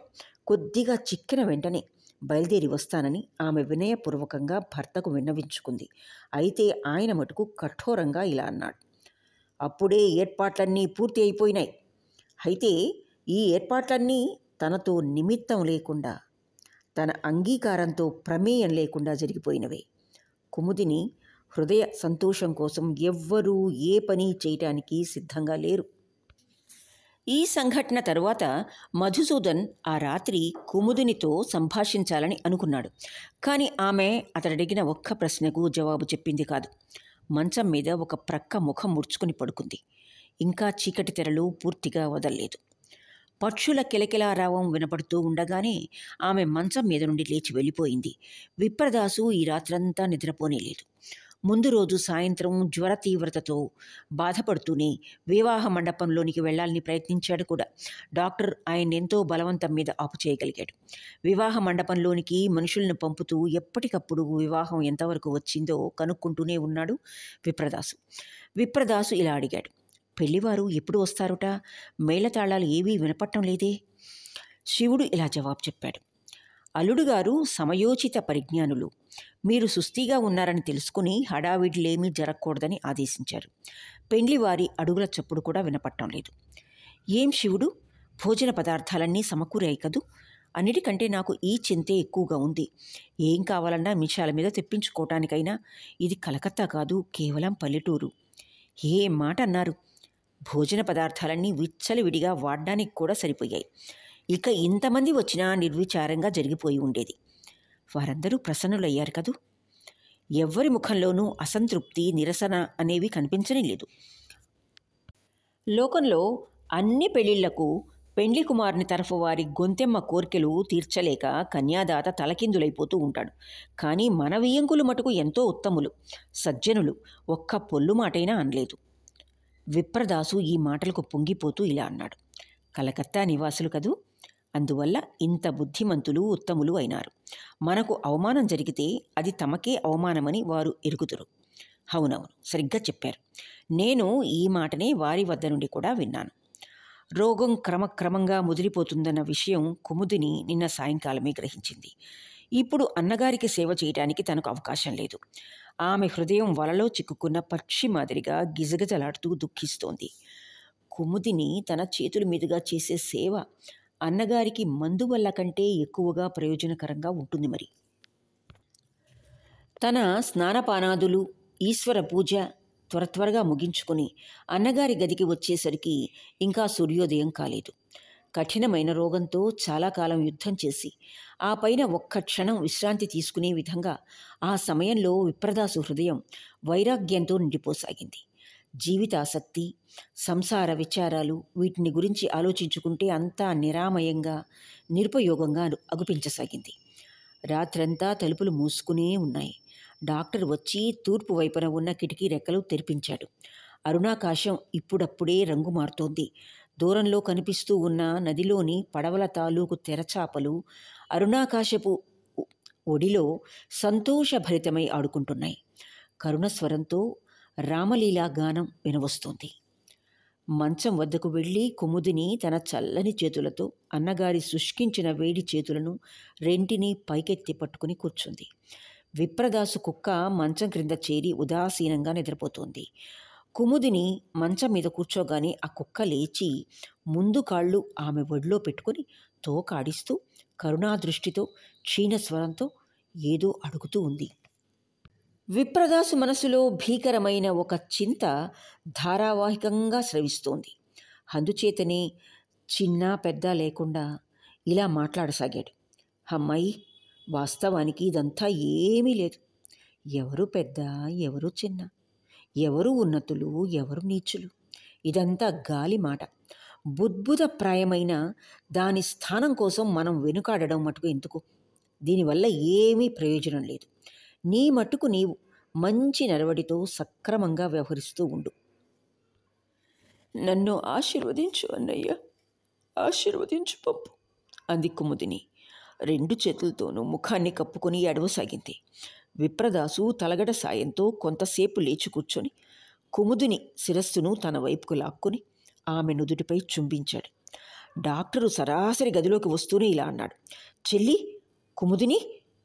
కొద్దిగా చిక్కిన వెంటనే బయలుదేరి వస్తానని ఆమె వినయపూర్వకంగా భర్తకు విన్నవించుకుంది. అయితే ఆయన మటుకు కఠోరంగా ఇలా అన్నాడు. అప్పుడే ఏర్పాట్లన్నీ పూర్తి అయిపోయినాయి. అయితే ఈ ఏర్పాట్లన్నీ తనతో నిమిత్తం లేకుండా తన అంగీకారంతో ప్రమేయం లేకుండా జరిగిపోయినవే. కుముదిని హృదయ సంతోషం కోసం ఎవ్వరూ ఏ పని చేయటానికి సిద్ధంగా లేరు. ఈ సంఘటన తరువాత మధుసూదన్ ఆ రాత్రి కుముదినితో సంభాషించాలని అనుకున్నాడు. కానీ ఆమె అతడడిగిన ఒక్క ప్రశ్నకు జవాబు చెప్పింది కాదు. మంచం మీద ఒక ప్రక్క ముఖం ముడుచుకుని పడుకుంది. ఇంకా చీకటి తెరలు పూర్తిగా వదల్లేదు. పక్షుల కిలకిలారావం వినపడుతూ ఉండగానే ఆమె మంచం మీద నుండి లేచి వెళ్ళిపోయింది. విప్రదాసు ఈ రాత్రంతా నిద్రపోనేలేదు ముందు రోజు సాయంత్రం జ్వర తీవ్రతతో బాధపడుతూనే వివాహ మండపంలోనికి వెళ్ళాలని ప్రయత్నించాడు కూడా. డాక్టర్ ఆయన ఎంతో బలవంతం మీద ఆపు చేయగలిగాడు. వివాహ మండపంలోనికి మనుషులను పంపుతూ ఎప్పటికప్పుడు వివాహం ఎంతవరకు వచ్చిందో కనుక్కుంటూనే ఉన్నాడు విప్రదాసు. విప్రదాసు ఇలా అడిగాడు. పెళ్ళివారు ఎప్పుడు వస్తారుట? మేళతాళాలు ఏవీ వినపట్టం లేదే. శివుడు ఇలా జవాబు చెప్పాడు. అల్లుడుగారు సమయోచిత పరిజ్ఞానులు. మీరు సుస్థిగా ఉన్నారని తెలుసుకుని హడావిడిలేమీ జరగకూడదని ఆదేశించారు. పెండ్లివారి అడుగుల చప్పుడు కూడా వినపట్టం లేదు. ఏం శివుడు? భోజన పదార్థాలన్నీ సమకూరాయి కదూ? అన్నిటికంటే నాకు ఈ చింతే ఎక్కువగా ఉంది. ఏం కావాలన్నా మిషాల మీద తెప్పించుకోవటానికైనా ఇది కలకత్తా కాదు కేవలం పల్లెటూరు. ఏ మాట అన్నారు? భోజన పదార్థాలన్నీ విచ్చలవిడిగా వాడడానికి కూడా సరిపోయాయి. ఇక ఇంతమంది వచ్చినా నిర్విచారంగా జరిగిపోయి ఉండేది. వారందరూ ప్రసన్నులయ్యారు కదూ? ఎవ్వరి ముఖంలోనూ అసంతృప్తి నిరసన అనేవి కనిపించని లేదు. లోకంలో అన్ని పెళ్ళిళ్ళకు పెండ్లి కుమారుని తరఫు వారి గొంతెమ్మ కోర్కెలు తీర్చలేక కన్యాదాత తలకిందులైపోతూ ఉంటాడు. కానీ మన వియ్యంకులు మటుకు ఎంతో ఉత్తములు సజ్జనులు ఒక్క పొల్లు మాటైనా అనలేదు. విప్రదాసు ఈ మాటలకు పొంగిపోతూ ఇలా అన్నాడు. కలకత్తా నివాసులు కదూ? అందువల్ల ఇంత బుద్ధిమంతులు ఉత్తములు అయినారు. మనకు అవమానం జరిగితే అది తమకే అవమానమని వారు ఎరుగుతురు అవునవును సరిగ్గా చెప్పారు. నేను ఈ మాటనే వారి వద్ద నుండి కూడా విన్నాను. రోగం క్రమక్రమంగా ముదిరిపోతుందన్న విషయం కుముదిని నిన్న సాయంకాలమే గ్రహించింది. ఇప్పుడు అన్నగారికి సేవ చేయడానికి తనకు అవకాశం లేదు. ఆమె హృదయం వలలో చిక్కుకున్న పక్షి మాదిరిగా గిజగిజలాడుతూ దుఃఖిస్తోంది. కుముదిని తన చేతుల మీదుగా చేసే సేవ అన్నగారికి మందు వల్ల కంటే ఎక్కువగా ప్రయోజనకరంగా ఉంటుంది మరి. తన స్నానపానాదులు ఈశ్వర పూజ త్వర త్వరగా ముగించుకుని అన్నగారి గదికి వచ్చేసరికి ఇంకా సూర్యోదయం కాలేదు. కఠినమైన రోగంతో చాలా కాలం యుద్ధం చేసి ఆ పైన ఒక్క క్షణం విశ్రాంతి తీసుకునే విధంగా ఆ సమయంలో విప్రదాసు హృదయం వైరాగ్యంతో నిండిపోసాగింది. జీవితాసక్తి సంసార విచారాలు వీటిని గురించి ఆలోచించుకుంటే అంతా నిరామయంగా నిరుపయోగంగా అగుపించసాగింది. రాత్రంతా తలుపులు మూసుకునే ఉన్నాయి. డాక్టర్ వచ్చి తూర్పు వైపున ఉన్న కిటికీ రెక్కలు తెరిపించాడు. అరుణాకాశం ఇప్పుడప్పుడే రంగు మారుతోంది దూరంలో కనిపిస్తూ ఉన్న నదిలోని పడవల తాలూకు తెరచాపలు అరుణాకాశపు ఒడిలో సంతోషభరితమై ఆడుకుంటున్నాయి. కరుణస్వరంతో రామలీలా గానం వినవస్తోంది. మంచం వద్దకు వెళ్ళి కుముదిని తన చల్లని చేతులతో అన్నగారి శుష్కించిన వేడి చేతులను రెంటిని పైకెత్తి పట్టుకుని కూర్చుంది. విప్రదాసు కుక్క మంచం క్రింద చేరి ఉదాసీనంగా నిద్రపోతోంది. కుముదిని మంచం మీద కూర్చోగానే ఆ కుక్క లేచి ముందు కాళ్ళు ఆమె ఒడిలో పెట్టుకుని తోకాడిస్తూ కరుణాదృష్టితో క్షీణస్వరంతో ఏదో అడుగుతూ ఉంది. విప్రదాసు మనసులో భీకరమైన ఒక చింత ధారావాహికంగా స్రవిస్తోంది. అందుచేతనే చిన్న పెద్ద లేకుండా ఇలా మాట్లాడసాగాడు. అమ్మాయి వాస్తవానికి ఇదంతా ఏమీ లేదు. ఎవరు పెద్ద ఎవరు చిన్న ఎవరు ఉన్నతులు ఎవరు నీచులు? ఇదంతా గాలి మాట. బుద్భుతప్రాయమైన దాని స్థానం కోసం మనం వెనుకాడడం మటుకు ఎందుకు? దీనివల్ల ఏమీ ప్రయోజనం లేదు. నీ మట్టుకు నీవు మంచి నడవడితో సక్రమంగా వ్యవహరిస్తూ ఉండు. నన్ను ఆశీర్వదించు అన్నయ్య. ఆశీర్వదించు పంపు అంది కుముదిని. రెండు చేతులతోనూ ముఖాన్ని కప్పుకొని అడవసాగింది విప్రదాసు తలగడ సాయంతో కొంతసేపు లేచి కూర్చొని కుముదిని శిరస్సును తన వైపుకు లాక్కుని ఆమె నుదుటిపై చుంబించాడు. డాక్టరు సరాసరి గదిలోకి వస్తూనే ఇలా అన్నాడు. చెల్లి కుముదిని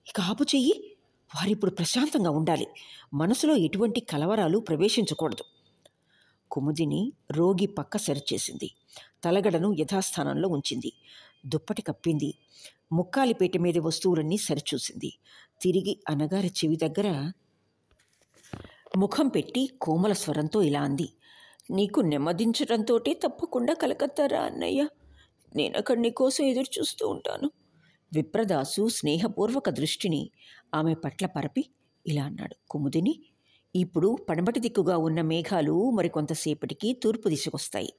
ఇక ఆపు చెయ్యి. వారిప్పుడు ప్రశాంతంగా ఉండాలి. మనసులో ఎటువంటి కలవరాలు ప్రవేశించకూడదు. కుముదిని రోగి పక్క సరిచేసింది. తలగడను యథాస్థానంలో ఉంచింది. దుప్పటి కప్పింది. ముక్కాలిపేట మీద వస్తువులన్నీ సరిచూసింది. తిరిగి అన్నగారి చెవి దగ్గర ముఖం పెట్టి కోమల స్వరంతో ఇలా అంది. నీకు నెమ్మదించడంతో తప్పకుండా కలకత్తారా అన్నయ్య? నేను అక్కడ నీకోసం ఎదురు చూస్తూ ఉంటాను. విప్రదాసు స్నేహపూర్వక దృష్టిని ఆమె పట్ల పరపి ఇలా అన్నాడు. కుముదిని ఇప్పుడు పడమటి దిక్కుగా ఉన్న మేఘాలు మరికొంతసేపటికి తూర్పు దిశకొస్తాయి.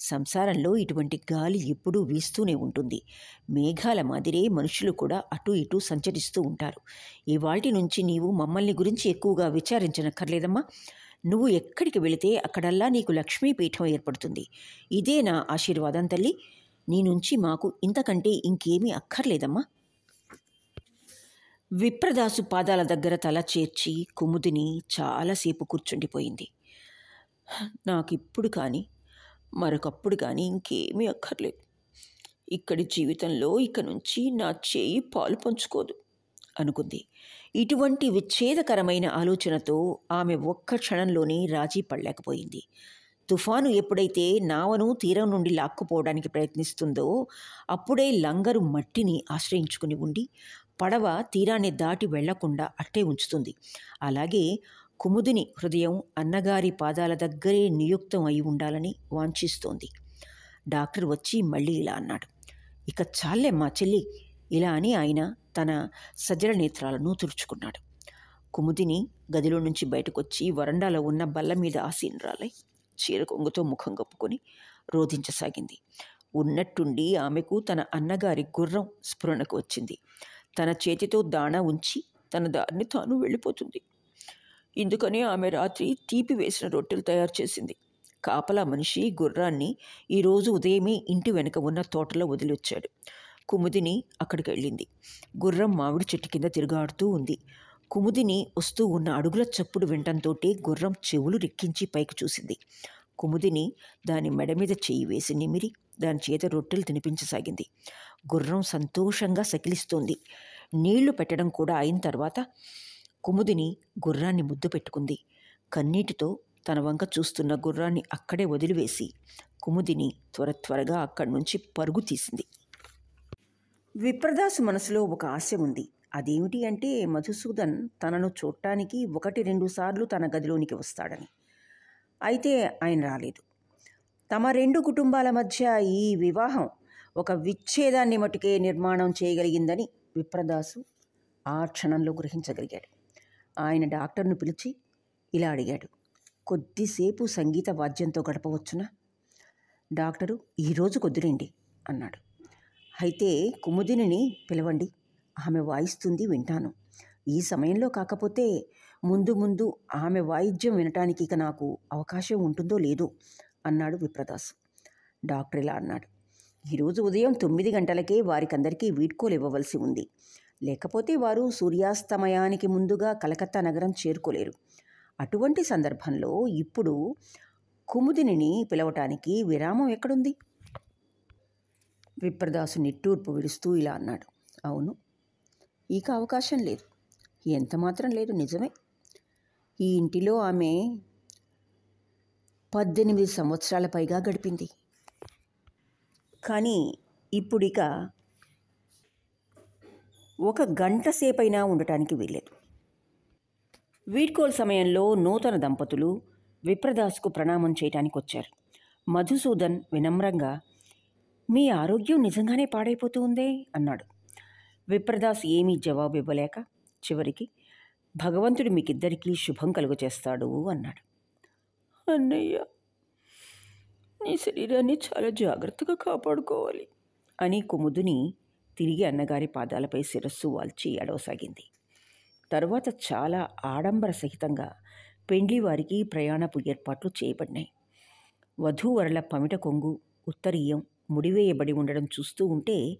సంసారంలో ఇటువంటి గాలి ఎప్పుడూ వీస్తూనే ఉంటుంది. మేఘాల మాదిరే మనుషులు కూడా అటు ఇటు సంచరిస్తూ ఉంటారు. ఇవాటి నుంచి నీవు మమ్మల్ని గురించి ఎక్కువగా విచారించనక్కర్లేదమ్మా. నువ్వు ఎక్కడికి వెళితే అక్కడల్లా నీకు లక్ష్మీపీఠం ఏర్పడుతుంది. ఇదే నా ఆశీర్వాదం తల్లి. నీ నుంచి మాకు ఇంతకంటే ఇంకేమీ అక్కర్లేదమ్మా. విప్రదాసు పాదాల దగ్గర తల చేర్చి కుముదిని చాలాసేపు కూర్చుండిపోయింది. నాకు ఇప్పుడు కానీ మరొకప్పుడు కానీ ఇంకేమీ అక్కర్లేదు. ఇక్కడి జీవితంలో ఇక నుంచి నా చేయి పాలు పంచుకోదు అనుకుంది. ఇటువంటి విచ్ఛేదకరమైన ఆలోచనతో ఆమె ఒక్క క్షణంలోనే రాజీ పడలేకపోయింది. తుఫాను ఎప్పుడైతే నావను తీరం నుండి లాక్కుపోవడానికి ప్రయత్నిస్తుందో అప్పుడే లంగరు మట్టిని ఆశ్రయించుకుని ఉండి పడవ తీరాన్ని దాటి వెళ్ళకుండా అట్టే ఉంచుతుంది. అలాగే కుముదిని హృదయం అన్నగారి పాదాల దగ్గరే నియుక్తం అయి ఉండాలని వాంఛిస్తోంది. డాక్టర్ వచ్చి మళ్ళీ ఇలా అన్నాడు. ఇక చాలే మా చెల్లి ఇలా అని ఆయన తన సజ్జల నేత్రాలను తుడుచుకున్నాడు. కుముదిని గదిలో నుంచి బయటకొచ్చి వరండాలో ఉన్న బల్ల మీద ఆసీనరాలై చీర కొంగుతో ముఖం కప్పుకొని రోధించసాగింది. ఉన్నట్టుండి ఆమెకు తన అన్నగారి గుర్రం స్ఫురణకు వచ్చింది. తన చేతితో దాణ ఉంచి తన దారిని తాను వెళ్ళిపోతుంది. ఇందుకనే ఆమె రాత్రి తీపి వేసిన రొట్టెలు తయారు చేసింది. కాపలా మనిషి గుర్రాన్ని ఈరోజు ఉదయమే ఇంటి వెనుక ఉన్న తోటలో వదిలొచ్చాడు. కుముదిని అక్కడికి వెళ్ళింది. గుర్రం మామిడి చెట్టు కింద తిరుగాడుతూ ఉంది. కుముదిని వస్తూ ఉన్న అడుగుల చప్పుడు వింటంతోటే గుర్రం చెవులు రెక్కించి పైకి చూసింది. కుముదిని దాని మెడ మీద చేయి వేసి నిమిరి దాని చేత రొట్టెలు తినిపించసాగింది. గుర్రం సంతోషంగా సకిలిస్తోంది. నీళ్ళు పెట్టడం కూడా అయిన తర్వాత కుముదిని గుర్రాన్ని ముద్దు పెట్టుకుంది. కన్నీటితో తన వంక చూస్తున్న గుర్రాన్ని అక్కడే వదిలివేసి కుముదిని త్వర త్వరగా అక్కడి నుంచి పరుగు తీసింది. విప్రదాసు మనసులో ఒక ఆశ ఉంది. అదేమిటి అంటే మధుసూదన్ తనను చూడటానికి ఒకటి రెండు సార్లు తన గదిలోనికి వస్తాడని. అయితే ఆయన రాలేదు. తమ రెండు కుటుంబాల మధ్య ఈ వివాహం ఒక విచ్ఛేదాన్ని మటుకే నిర్మాణం చేయగలిగిందని విప్రదాసు ఆ క్షణంలో గ్రహించగలిగాడు. ఆయన డాక్టర్ను పిలిచి ఇలా అడిగాడు. కొద్దిసేపు సంగీత వాద్యంతో గడపవచ్చునా? డాక్టరు ఈరోజు కొద్దిరండి అన్నాడు. అయితే కుముదిని పిలవండి. ఆమె వాయిస్తుంది వింటాను. ఈ సమయంలో కాకపోతే ముందు ముందు ఆమె వాయిద్యం వినటానికి ఇక నాకు అవకాశం ఉంటుందో లేదో అన్నాడు విప్రదాస్. డాక్టర్ ఇలా అన్నాడు. ఈరోజు ఉదయం తొమ్మిది గంటలకే వారికందరికీ వీడ్కోలు ఇవ్వవలసి ఉంది. లేకపోతే వారు సూర్యాస్తమయానికి ముందుగా కలకత్తా నగరం చేరుకోలేరు. అటువంటి సందర్భంలో ఇప్పుడు కుముదిని పిలవటానికి విరామం ఎక్కడుంది? విప్రదాసు నిట్టూర్పు విడుస్తూ ఇలా అన్నాడు. అవును ఇక అవకాశం లేదు. ఎంత మాత్రం లేదు నిజమే. ఈ ఇంటిలో ఆమె పద్దెనిమిది సంవత్సరాల పైగా గడిపింది. కానీ ఇప్పుడిక ఒక గంట సేపైనా ఉండటానికి వీల్లేదు. వీడ్కోల్ సమయంలో నూతన దంపతులు విప్రదాస్కు ప్రణామం చేయటానికి వచ్చారు మధుసూదన్ వినమ్రంగా మీ ఆరోగ్యం నిజంగానే పాడైపోతూ ఉందే? అన్నాడు. విప్రదాస్ ఏమీ జవాబు ఇవ్వలేక చివరికి భగవంతుడు మీకిద్దరికీ శుభం కలుగచేస్తాడు అన్నాడు. అన్నయ్య నీ శరీరాన్ని చాలా జాగ్రత్తగా కాపాడుకోవాలి అని కుముదుని తిరిగి అన్నగారి పాదాలపై శిరస్సు వాల్చి ఏడవసాగింది తరువాత చాలా ఆడంబర సహితంగా పెండ్లి వారికి ప్రయాణపు ఏర్పాట్లు చేయబడినాయి. వధూవరుల పమిట కొంగు ఉత్తరీయం ముడివేయబడి ఉండడం చూస్తూ ఉంటే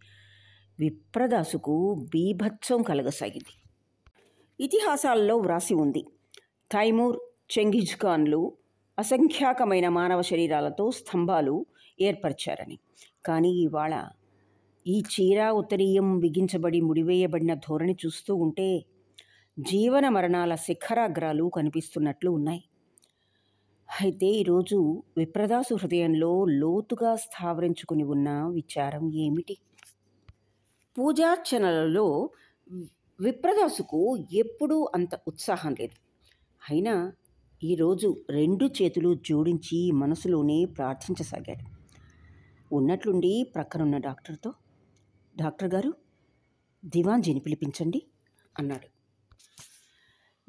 విప్రదాసుకు బీభత్సం కలగసాగింది. ఇతిహాసాల్లో వ్రాసి ఉంది. తైమూర్ చెంగిజ్ ఖాన్లు అసంఖ్యాకమైన మానవ శరీరాలతో స్తంభాలు ఏర్పరిచారని. కానీ ఇవాళ ఈ చీరా ఉత్తరీయం బిగించబడి ముడివేయబడిన ధోరణి చూస్తూ ఉంటే జీవన మరణాల శిఖరాగ్రాలు కనిపిస్తున్నట్లు ఉన్నాయి. అయితే ఈరోజు విప్రదాసు హృదయంలో లోతుగా స్థావరించుకుని ఉన్న విచారం ఏమిటి? పూజార్చనలలో విప్రదాసుకు ఎప్పుడూ అంత ఉత్సాహం లేదు. అయినా ఈరోజు రెండు చేతులు జోడించి మనసులోనే ప్రార్థించసాగాడు. ఉన్నట్లుండి ప్రక్కనున్న డాక్టర్తో డాక్టర్ గారు దివాంజీని పిలిపించండి అన్నాడు.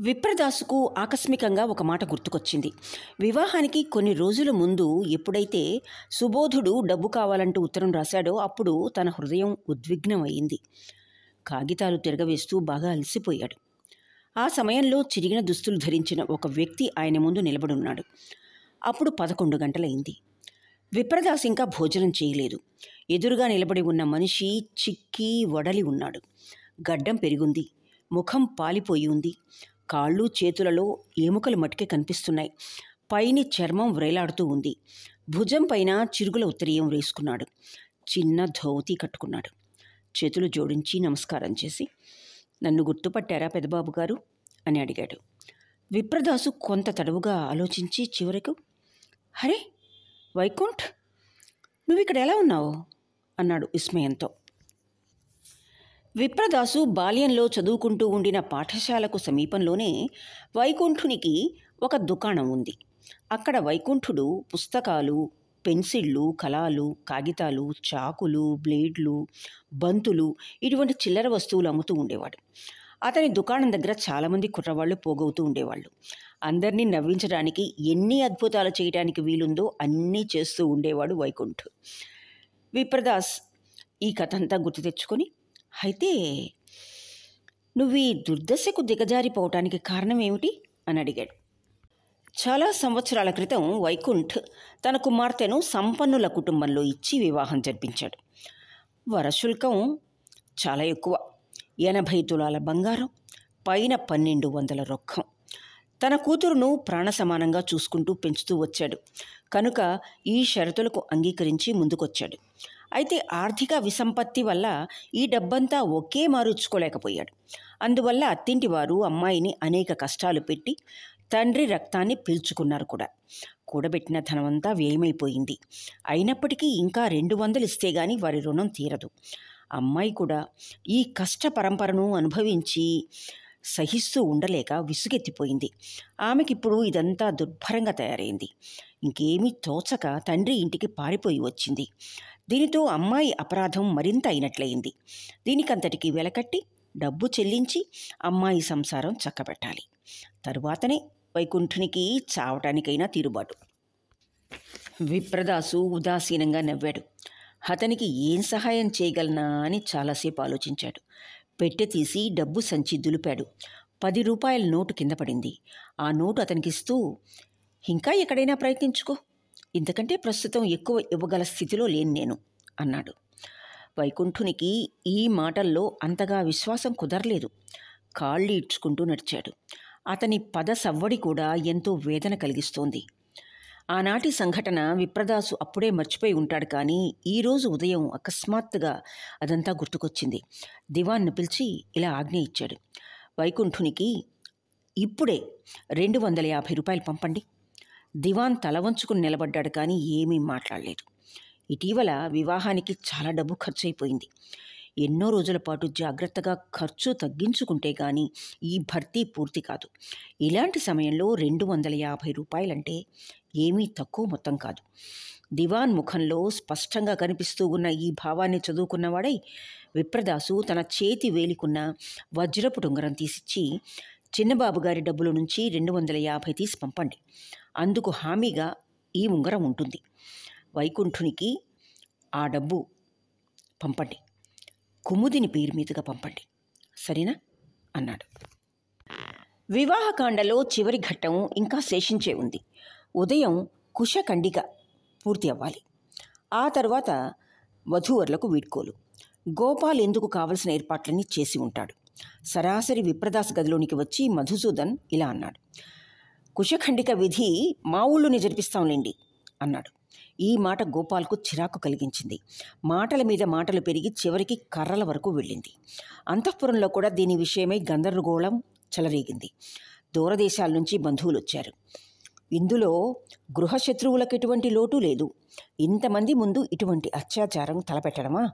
విప్రదాసుకు ఆకస్మికంగా ఒక మాట గుర్తుకొచ్చింది. వివాహానికి కొన్ని రోజుల ముందు ఎప్పుడైతే సుబోధుడు డబ్బు కావాలంటూ ఉత్తరం రాశాడో అప్పుడు తన హృదయం ఉద్విగ్నమైంది కాగితాలు తిరగవేస్తూ బాగా అలసిపోయాడు. ఆ సమయంలో చిరిగిన దుస్తులు ధరించిన ఒక వ్యక్తి ఆయన ముందు నిలబడున్నాడు. అప్పుడు పదకొండు గంటలైంది. విప్రదాస్ ఇంకా భోజనం చేయలేదు. ఎదురుగా నిలబడి ఉన్న మనిషి చిక్కి వడలి ఉన్నాడు. గడ్డం పెరిగుంది. ముఖం పాలిపోయి ఉంది. కాళ్ళు చేతులలో ఎముకలు మట్టుకే కనిపిస్తున్నాయి. పైని చర్మం వ్రేలాడుతూ ఉంది. భుజం పైన చిరుగుల ఉత్తరీయం వేసుకున్నాడు. చిన్న ధోతి కట్టుకున్నాడు. చేతులు జోడించి నమస్కారం చేసి నన్ను గుర్తుపట్టారా పెదబాబు గారు? అని అడిగాడు. విప్రదాసు కొంత తడవుగా ఆలోచించి చివరకు హరే వైకుంఠ్ నువ్వు ఇక్కడ ఎలా ఉన్నావు? అన్నాడు విస్మయంతో. విప్రదాసు బాల్యంలో చదువుకుంటూ ఉండిన పాఠశాలకు సమీపంలోనే వైకుంఠునికి ఒక దుకాణం ఉంది. అక్కడ వైకుంఠుడు పుస్తకాలు పెన్సిళ్ళు కళాలు కాగితాలు చాకులు బ్లేడ్లు బంతులు ఇటువంటి చిల్లర వస్తువులు అమ్ముతూ ఉండేవాడు. అతని దుకాణం దగ్గర చాలామంది కుర్రవాళ్ళు పోగవుతూ ఉండేవాళ్ళు. అందరినీ నవ్వించడానికి ఎన్ని అద్భుతాలు చేయడానికి వీలుందో అన్నీ చేస్తూ ఉండేవాడు వైకుంఠ్. విప్రదాస్ ఈ కథ అంతా గుర్తు తెచ్చుకొని అయితే నువ్వు ఈ దుర్దశకు దిగజారిపోవటానికి కారణం ఏమిటి అని అడిగాడు. చాలా సంవత్సరాల క్రితం వైకుంఠ్ తన కుమార్తెను సంపన్నుల కుటుంబంలో ఇచ్చి వివాహం జరిపించాడు. వరశుల్కం చాలా ఎక్కువ ఎనభై తులాల బంగారం పైన పన్నెండు వందల రొక్కం. తన కూతురును ప్రాణ సమానంగా చూసుకుంటూ పెంచుతూ వచ్చాడు. కనుక ఈ షరతులకు అంగీకరించి ముందుకొచ్చాడు. అయితే ఆర్థిక విసంపత్తి వల్ల ఈ డబ్బంతా ఒకే మారుచుకోలేకపోయాడు అందువల్ల అత్తింటి వారు అమ్మాయిని అనేక కష్టాలు పెట్టి తండ్రి రక్తాన్ని పీల్చుకున్నారు కూడా. కూడబెట్టిన ధనమంతా వ్యయమైపోయింది. అయినప్పటికీ ఇంకా రెండు వందలు ఇస్తే గాని వారి రుణం తీరదు. అమ్మాయి కూడా ఈ కష్ట పరంపరను అనుభవించి సహిస్తూ ఉండలేక విసుగెత్తిపోయింది. ఆమెకిప్పుడు ఇదంతా దుర్భరంగా తయారైంది. ఇంకేమీ తోచక తండ్రి ఇంటికి పారిపోయి వచ్చింది. దీనితో అమ్మాయి అపరాధం మరింత అయినట్లయింది. దీనికంతటికి వెలకట్టి డబ్బు చెల్లించి అమ్మాయి సంసారం చక్కబెట్టాలి. తరువాతనే వైకుంఠునికి చావటానికైనా తీరుబాటు. విప్రదాసు ఉదాసీనంగా నవ్వాడు. అతనికి ఏం సహాయం చేయగలనా అని చాలాసేపు ఆలోచించాడు. పెట్టె తీసి డబ్బు సంచి దులిపాడు. పది రూపాయల నోటు కింద పడింది. ఆ నోటు అతనికిస్తూ ఇంకా ఎక్కడైనా ప్రయత్నించుకో. ఇంతకంటే ప్రస్తుతం ఎక్కువ ఇవ్వగల స్థితిలో లేను నేను అన్నాడు. వైకుంఠునికి ఈ మాటల్లో అంతగా విశ్వాసం కుదరలేదు. కాళ్ళు ఇడ్చుకుంటూ నడిచాడు. అతని పద సవ్వడి కూడా ఎంతో వేదన కలిగిస్తోంది. ఆనాటి సంఘటన విప్రదాసు అప్పుడే మర్చిపోయి ఉంటాడు కానీ ఈరోజు ఉదయం అకస్మాత్తుగా అదంతా గుర్తుకొచ్చింది. దివాన్ను పిలిచి ఇలా ఆజ్ఞ ఇచ్చాడు. వైకుంఠునికి ఇప్పుడే రెండు వందల యాభై రూపాయలు పంపండి. దివాన్ తల వంచుకుని నిలబడ్డాడు కానీ ఏమీ మాట్లాడలేదు. ఇటీవల వివాహానికి చాలా డబ్బు ఖర్చు అయిపోయింది. ఎన్నో రోజుల పాటు జాగ్రత్తగా ఖర్చు తగ్గించుకుంటే కానీ ఈ భర్తీ పూర్తి కాదు. ఇలాంటి సమయంలో రెండు వందల యాభై రూపాయలంటే ఏమీ తక్కువ మొత్తం కాదు. దివాన్ ముఖంలో స్పష్టంగా కనిపిస్తూ ఉన్న ఈ భావాన్ని చదువుకున్నవాడై విప్రదాసు తన చేతి వేలికున్న వజ్రపు డొంగరం తీసిచ్చి చిన్నబాబు గారి డబ్బుల నుంచి రెండు వందల యాభై తీసి పంపండి. అందుకు హామీగా ఈ ఉంగరం ఉంటుంది. వైకుంఠునికి ఆ డబ్బు పంపండి. కుముదిని పేరు మీదుగా పంపండి. సరేనా? అన్నాడు. వివాహకాండలో చివరి ఘట్టం ఇంకా శేషించే ఉంది. ఉదయం కుశఖండిక పూర్తి అవ్వాలి. ఆ తర్వాత వధూవరులకు వీడ్కోలు. గోపాల్ ఎందుకు కావలసిన ఏర్పాట్లన్నీ చేసి ఉంటాడు. సరాసరి విప్రదాస్ గదిలోనికి వచ్చి మధుసూదన్ ఇలా అన్నాడు. కుశఖండిక విధి మా ఊళ్ళోనే జరిపిస్తాంలేండి అన్నాడు. ఈ మాట గోపాల్కు చిరాకు కలిగించింది. మాటల మీద మాటలు పెరిగి చివరికి కర్రల వరకు వెళ్ళింది. అంతఃపురంలో కూడా దీని విషయమై గందరగోళం చెలరేగింది. దూరదేశాల నుంచి బంధువులు వచ్చారు ఇందులో గృహశత్రువులకు ఎటువంటి లోటు లేదు. ఇంతమంది ముందు ఇటువంటి అత్యాచారం తలపెట్టడమా?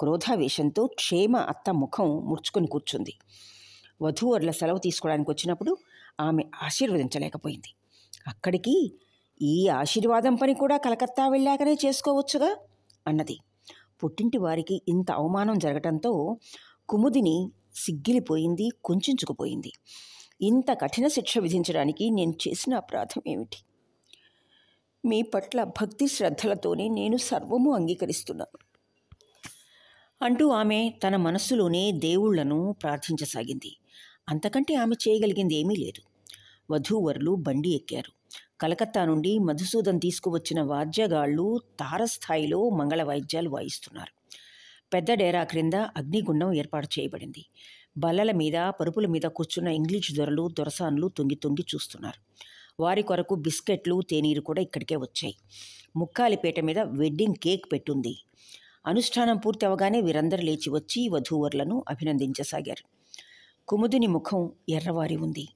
క్రోధావేశంతో క్షేమ అత్త ముఖం ముడుచుకొని కూర్చుంది. వధూవరుల సెలవు తీసుకోవడానికి వచ్చినప్పుడు ఆమె ఆశీర్వదించలేకపోయింది. అక్కడికి ఈ ఆశీర్వాదం పని కూడా కలకత్తా వెళ్ళాకనే చేసుకోవచ్చుగా? అన్నది. పుట్టింటి వారికి ఇంత అవమానం జరగటంతో కుముదిని సిగ్గిలిపోయింది కుంచుకుపోయింది. ఇంత కఠిన శిక్ష విధించడానికి నేను చేసిన అపరాధం ఏమిటి? మీ పట్ల భక్తి శ్రద్ధలతోనే నేను సర్వము అంగీకరిస్తున్నాను. అంటూ ఆమె తన మనస్సులోనే దేవుళ్ళను ప్రార్థించసాగింది. అంతకంటే ఆమె చేయగలిగింది ఏమీ లేదు. వధూవరులు బండి ఎక్కారు. కలకత్తా నుండి మధుసూదన్ తీసుకువచ్చిన వాద్యగాళ్ళు తారస్థాయిలో మంగళ వాయిద్యాలు వాయిస్తున్నారు. పెద్ద డేరా క్రింద అగ్నిగుండం ఏర్పాటు చేయబడింది. బల్లల మీద పరుపుల మీద కూర్చున్న ఇంగ్లీష్ దొరలు దొరసాన్లు తొంగి తొంగి చూస్తున్నారు. వారి కొరకు బిస్కెట్లు తేనీరు కూడా ఇక్కడికే వచ్చాయి. ముక్కాలిపేట మీద వెడ్డింగ్ కేక్ పెట్టుంది. అనుష్ఠానం పూర్తి అవగానే వీరందరూ లేచి వచ్చి వధూవరులను అభినందించసాగారు. కుముదిని ముఖం ఎర్రవారి ఉంది.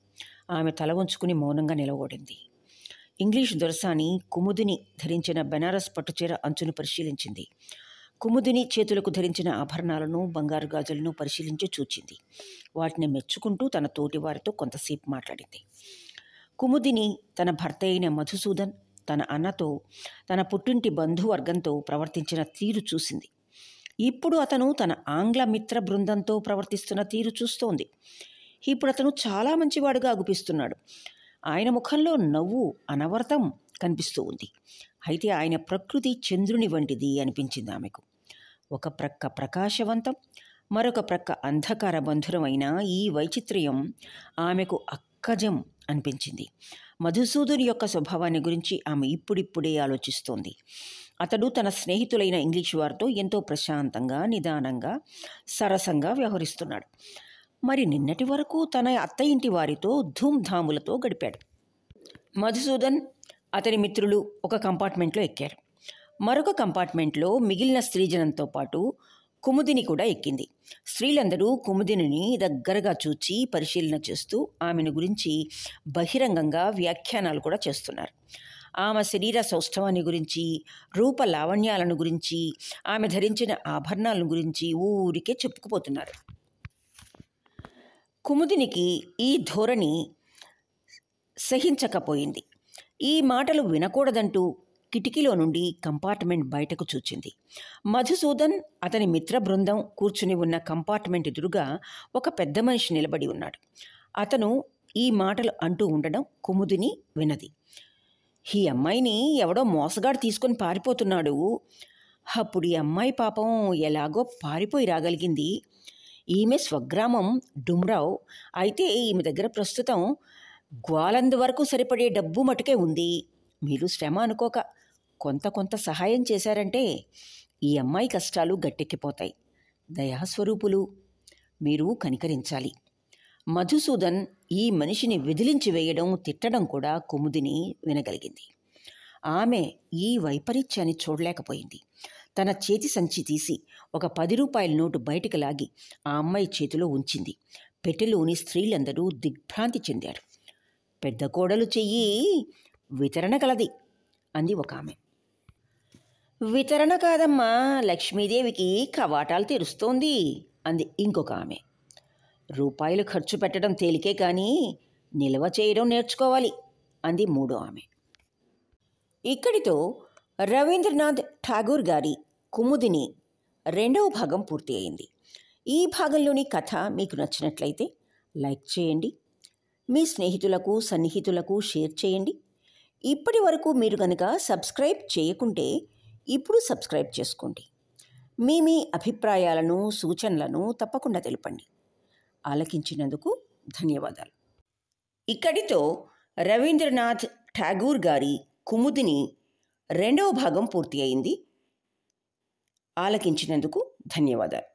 ఆమె తల వంచుకుని మౌనంగా నిలబడింది. ఇంగ్లీష్ దొరసాని కుముదిని ధరించిన బెనారస్ పట్టుచీర అంచును పరిశీలించింది. కుముదిని చేతులకు ధరించిన ఆభరణాలను బంగారు గాజులను పరిశీలించి చూచింది. వాటిని మెచ్చుకుంటూ తన తోటి వారితో కొంతసేపు మాట్లాడింది. కుముదిని తన భర్త అయిన మధుసూదన్ తన అన్నతో తన పుట్టింటి బంధువర్గంతో ప్రవర్తించిన తీరు చూసింది. ఇప్పుడు అతను తన ఆంగ్ల మిత్ర బృందంతో ప్రవర్తిస్తున్న తీరు చూస్తోంది. ఇప్పుడు అతను చాలా మంచివాడుగా అగుపిస్తున్నాడు. ఆయన ముఖంలో నవ్వు అనవర్తం కనిపిస్తూ ఉంది. అయితే ఆయన ప్రకృతి చంద్రుని వంటిది అనిపించింది ఆమెకు. ఒక ప్రక్క ప్రకాశవంతం మరొక ప్రక్క అంధకార బంధురమైన ఈ వైచిత్ర్యం ఆమెకు అక్కజం అనిపించింది. మధుసూదుని యొక్క స్వభావాన్ని గురించి ఆమె ఇప్పుడిప్పుడే ఆలోచిస్తోంది. అతడు తన స్నేహితులైన ఇంగ్లీష్ వారితో ఎంతో ప్రశాంతంగా నిదానంగా సరసంగా వ్యవహరిస్తున్నాడు. మరి నిన్నటి వరకు తన అత్త ఇంటి వారితో ధూమ్ధాములతో గడిపాడు. మధుసూదన్ అతని మిత్రులు ఒక కంపార్ట్మెంట్లో ఎక్కారు. మరొక కంపార్ట్మెంట్లో మిగిలిన స్త్రీజనంతో పాటు కుముదిని కూడా ఎక్కింది. స్త్రీలందరూ కుముదిని దగ్గరగా చూచి పరిశీలన చేస్తూ ఆమెను గురించి బహిరంగంగా వ్యాఖ్యానాలు కూడా చేస్తున్నారు. ఆమె శరీర సౌష్ఠవాన్ని గురించి రూప లావణ్యాలను గురించి ఆమె ధరించిన ఆభరణాలను గురించి ఊరికే చెప్పుకుపోతున్నారు. కుముదినికి ఈ ధోరణి సహించకపోయింది. ఈ మాటలు వినకూడదంటూ కిటికీలో నుండి కంపార్ట్మెంట్ బయటకు చూచింది. మధుసూదన్ అతని మిత్ర బృందం కూర్చుని ఉన్న కంపార్ట్మెంట్ ఎదురుగా ఒక పెద్ద మనిషి నిలబడి ఉన్నాడు. అతను ఈ మాటలు అంటూ ఉండడం కుముదిని వినది. ఈ అమ్మాయిని ఎవడో మోసగాడు తీసుకొని పారిపోతున్నాడు. అప్పుడు ఈ అమ్మాయి పాపం ఎలాగో పారిపోయి రాగలిగింది. ఈమె స్వగ్రామం డుమ్రావ్. అయితే ఈమె దగ్గర ప్రస్తుతం గ్వాలందు వరకు సరిపడే డబ్బు మటుకే ఉంది. మీరు శ్రమ అనుకోక కొంత కొంత సహాయం చేశారంటే ఈ అమ్మాయి కష్టాలు గట్టెక్కిపోతాయి. దయాస్వరూపులు మీరు కనికరించాలి. మధుసూదన్ ఈ మనిషిని విదిలించి వేయడం తిట్టడం కూడా కుముదిని వినగలిగింది. ఆమె ఈ వైపరీత్యాన్ని చూడలేకపోయింది. తన చేతి సంచి తీసి ఒక పది రూపాయల నోటు బయటకు లాగి ఆ అమ్మాయి చేతిలో ఉంచింది. పెట్టెలోని స్త్రీలందరూ దిగ్భ్రాంతి చెందారు. పెద్ద కోడలు చెయ్యి వితరణ కలది అంది ఒక ఆమె. వితరణ కాదమ్మా లక్ష్మీదేవికి కవాటాలు తెరుస్తోంది అంది ఇంకొక ఆమె. రూపాయలు ఖర్చు పెట్టడం తేలికే కానీ నిల్వ చేయడం నేర్చుకోవాలి అంది మూడో ఆమె. ఇక్కడితో రవీంద్రనాథ్ ఠాగూర్ గారి కుముదిని రెండవ భాగం పూర్తి అయింది. ఈ భాగంలోని కథ మీకు నచ్చినట్లయితే లైక్ చేయండి. మీ స్నేహితులకు సన్నిహితులకు షేర్ చేయండి. ఇప్పటి వరకు మీరు కనుక సబ్స్క్రైబ్ చేయకుంటే ఇప్పుడు సబ్స్క్రైబ్ చేసుకోండి. మీ మీ అభిప్రాయాలను సూచనలను తప్పకుండా తెలపండి. ఆలకించినందుకు ధన్యవాదాలు. ఇక్కడితో రవీంద్రనాథ్ ఠాగూర్ గారి కుముదిని రెండవ భాగం పూర్తి అయింది. ఆలకించినందుకు ధన్యవాదాలు.